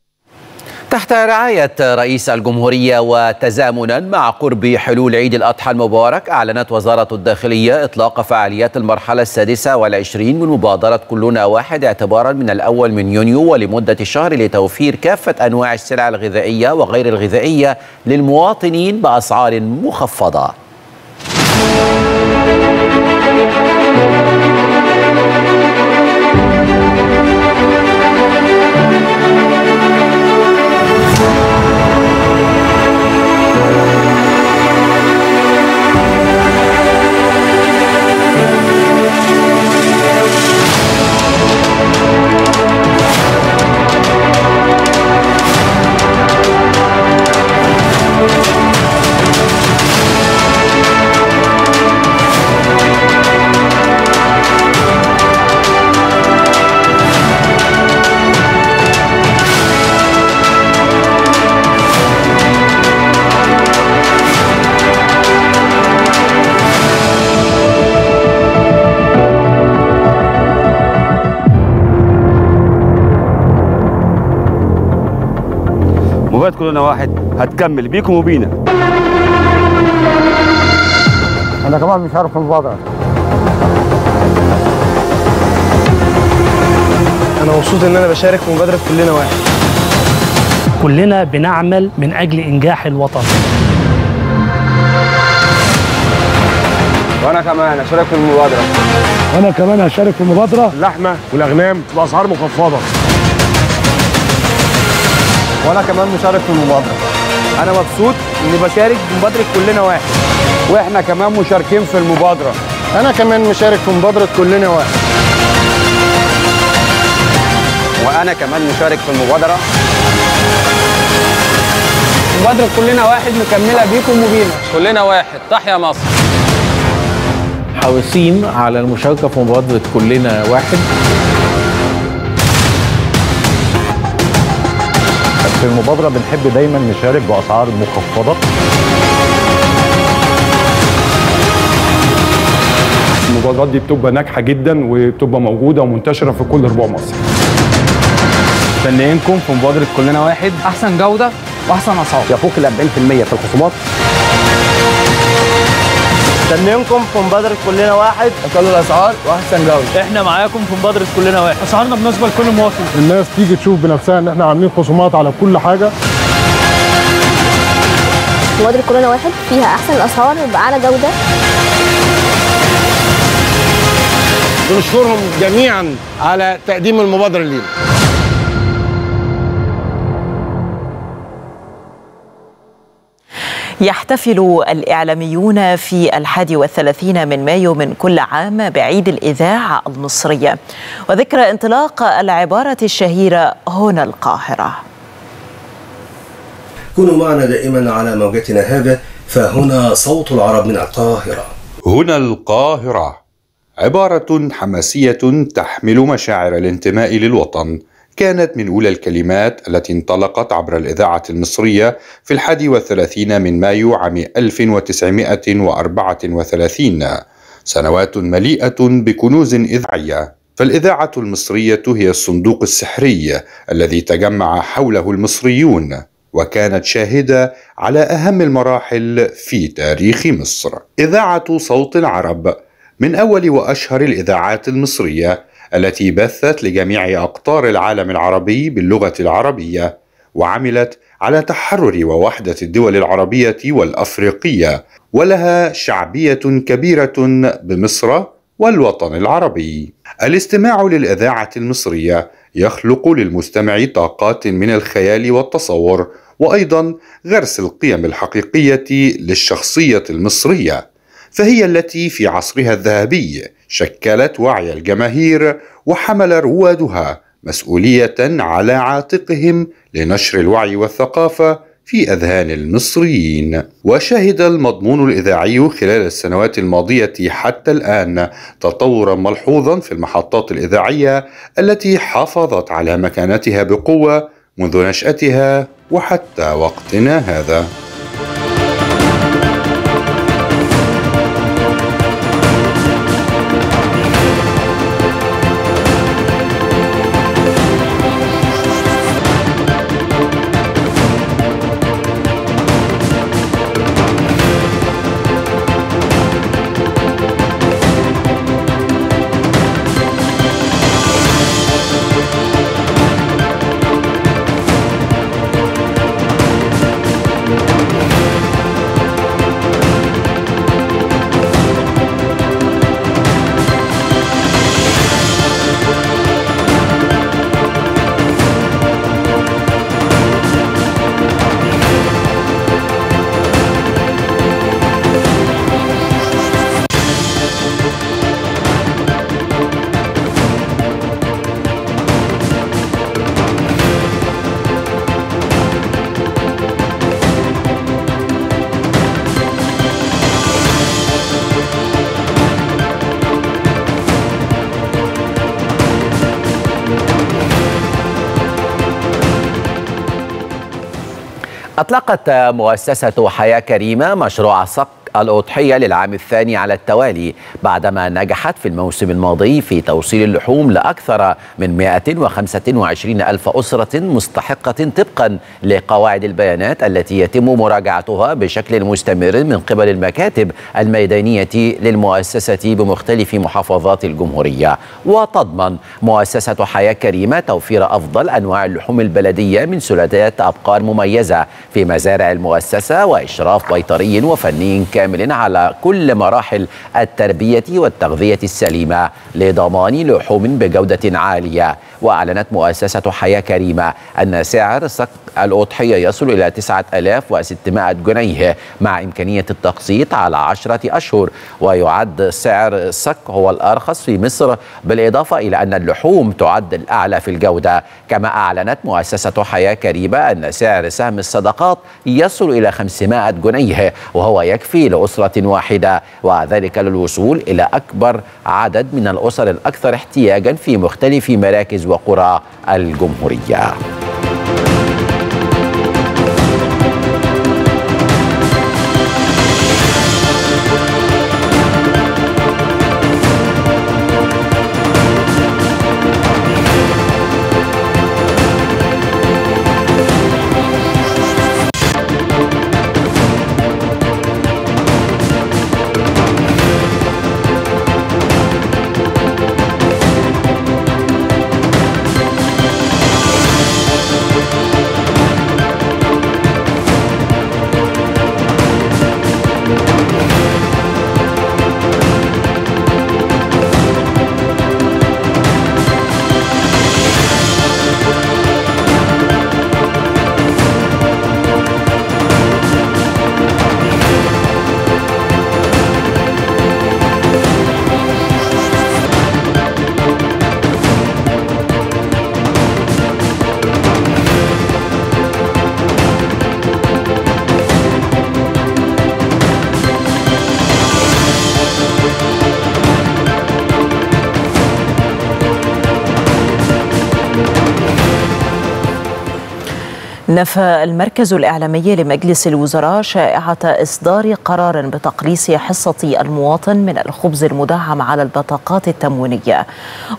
تحت رعاية رئيس الجمهورية وتزامنا مع قرب حلول عيد الأضحى المبارك أعلنت وزارة الداخلية إطلاق فعاليات المرحلة السادسة والعشرين من مبادرة كلنا واحد اعتبارا من الأول من يونيو ولمدة شهر لتوفير كافة أنواع السلع الغذائية وغير الغذائية للمواطنين بأسعار مخفضة. مبادره كلنا واحد هتكمل. بيكم وبينا. أنا كمان مش عارف المبادره أنا مبسوط إن أنا بشارك في مبادره كلنا واحد. كلنا بنعمل من أجل إنجاح الوطن. وأنا كمان أشارك في المبادرة. أنا كمان هشارك في المبادرة. اللحمة والأغنام باسعار مخفضه وأنا كمان مشارك في المبادرة. أنا مبسوط اني بشارك في مبادرة كلنا واحد وإحنا كمان مشاركين في المبادرة. أنا كمان مشارك في مبادرة كلنا واحد. وأنا كمان مشارك في المبادرة. مبادرة كلنا واحد مكملة بيكم وبينا. كلنا واحد. تحيا مصر. حريصين على المشاركة في مبادرة كلنا واحد. في المبادرة بنحب دايما نشارك بأسعار مخفضة. المبادرات دي بتبقى ناجحة جدا وبتبقى موجودة ومنتشرة في كل ربوع مصر. مستنيينكم في مبادرة كلنا واحد. أحسن جودة وأحسن أسعار. يفوق ال 40% في الخصومات. مستنيينكم في مبادرة كلنا واحد. أقل الأسعار وأحسن جودة. إحنا معاكم في مبادرة كلنا واحد. أسعارنا بالنسبة لكل مواطن. الناس تيجي تشوف بنفسها إن إحنا عاملين خصومات على كل حاجة. مبادرة كورونا واحد فيها أحسن الأسعار بأعلى جودة. بنشكرهم جميعا على تقديم المبادرة لينا. يحتفل الإعلاميون في الحادي والثلاثين من مايو من كل عام بعيد الإذاعة المصرية وذكرى انطلاق العبارة الشهيرة هنا القاهرة. كونوا معنا دائما على موجتنا هذا فهنا صوت العرب من القاهرة. هنا القاهرة. عبارة حماسية تحمل مشاعر الانتماء للوطن. كانت من أولى الكلمات التي انطلقت عبر الإذاعة المصرية في الحادي والثلاثين من مايو عام 1934 سنوات مليئة بكنوز إذاعية. فالإذاعة المصرية هي الصندوق السحري الذي تجمع حوله المصريون وكانت شاهدة على أهم المراحل في تاريخ مصر. إذاعة صوت العرب من أول وأشهر الإذاعات المصرية التي بثت لجميع أقطار العالم العربي باللغة العربية وعملت على تحرر ووحدة الدول العربية والأفريقية ولها شعبية كبيرة بمصر والوطن العربي. الاستماع للإذاعة المصرية يخلق للمستمع طاقات من الخيال والتصور وأيضا غرس القيم الحقيقية للشخصية المصرية. فهي التي في عصرها الذهبي شكلت وعي الجماهير وحمل روادها مسؤولية على عاتقهم لنشر الوعي والثقافة في أذهان المصريين. وشهد المضمون الإذاعي خلال السنوات الماضية حتى الآن تطورا ملحوظا في المحطات الإذاعية التي حافظت على مكانتها بقوة منذ نشأتها وحتى وقتنا هذا. أطلقت مؤسسة حياة كريمة مشروع صك الأضحية للعام الثاني على التوالي بعدما نجحت في الموسم الماضي في توصيل اللحوم لأكثر من 125 ألف أسرة مستحقة طبقا لقواعد البيانات التي يتم مراجعتها بشكل مستمر من قبل المكاتب الميدانية للمؤسسة بمختلف محافظات الجمهورية. وتضمن مؤسسة حياة كريمة توفير أفضل أنواع اللحوم البلدية من سلالات أبقار مميزة في مزارع المؤسسة وإشراف بيطري وفني كامل. على كل مراحل التربية والتغذية السليمة لضمان لحوم بجودة عالية. وأعلنت مؤسسة حياة كريمة أن سعر صك الأضحية يصل إلى 9600 جنيه مع إمكانية التقسيط على عشرة أشهر ويعد سعر الصك هو الأرخص في مصر بالإضافة إلى أن اللحوم تعد الأعلى في الجودة. كما أعلنت مؤسسة حياة كريمة أن سعر سهم الصدقات يصل إلى 500 جنيه وهو يكفي لأسرة واحدة وذلك للوصول إلى أكبر عدد من الأسر الأكثر احتياجا في مختلف مراكز وقرى الجمهورية. نفى المركز الإعلامي لمجلس الوزراء شائعة إصدار قرار بتقليص حصة المواطن من الخبز المدعم على البطاقات التموينية.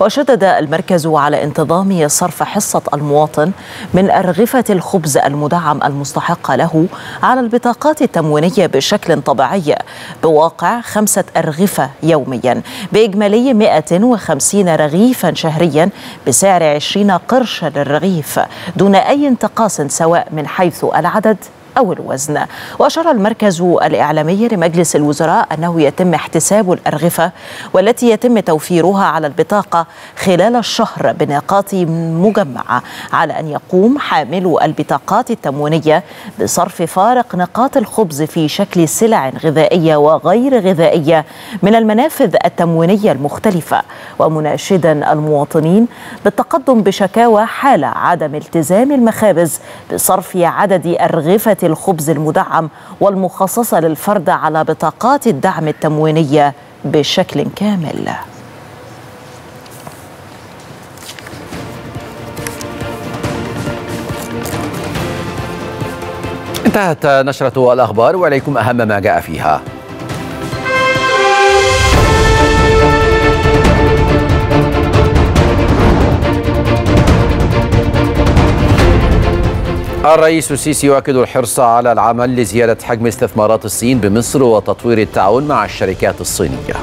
وشدد المركز على انتظام صرف حصة المواطن من أرغفة الخبز المدعم المستحقة له على البطاقات التموينية بشكل طبيعي بواقع خمسة أرغفة يوميا بإجمالي 150 رغيفا شهريا بسعر 20 قرش للرغيف دون أي انتقاص سواء من حيث العدد. أو الوزن. وأشار المركز الإعلامي لمجلس الوزراء أنه يتم احتساب الأرغفة والتي يتم توفيرها على البطاقة خلال الشهر بنقاط مجمعة على أن يقوم حاملو البطاقات التموينية بصرف فارق نقاط الخبز في شكل سلع غذائية وغير غذائية من المنافذ التموينية المختلفة. ومناشدا المواطنين بالتقدم بشكاوى حال عدم التزام المخابز بصرف عدد أرغفة الخبز المدعم والمخصصة للفرد على بطاقات الدعم التموينية بشكل كامل. انتهت نشرة الأخبار وإليكم أهم ما جاء فيها. الرئيس السيسي يؤكد الحرص على العمل لزيادة حجم استثمارات الصين بمصر وتطوير التعاون مع الشركات الصينية.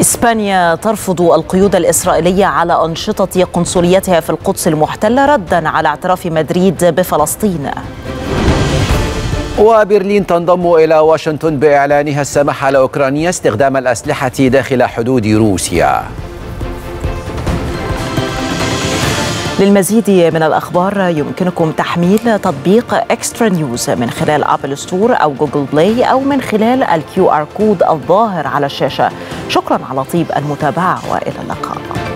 إسبانيا ترفض القيود الإسرائيلية على أنشطة قنصليتها في القدس المحتلة ردا على اعتراف مدريد بفلسطين. وبرلين تنضم إلى واشنطن بإعلانها السماح لأوكرانيا استخدام الأسلحة داخل حدود روسيا. للمزيد من الأخبار يمكنكم تحميل تطبيق eXtra News من خلال Apple Store أو Google Play أو من خلال ال QR code الظاهر على الشاشة. شكرا على طيب المتابعة وإلى اللقاء.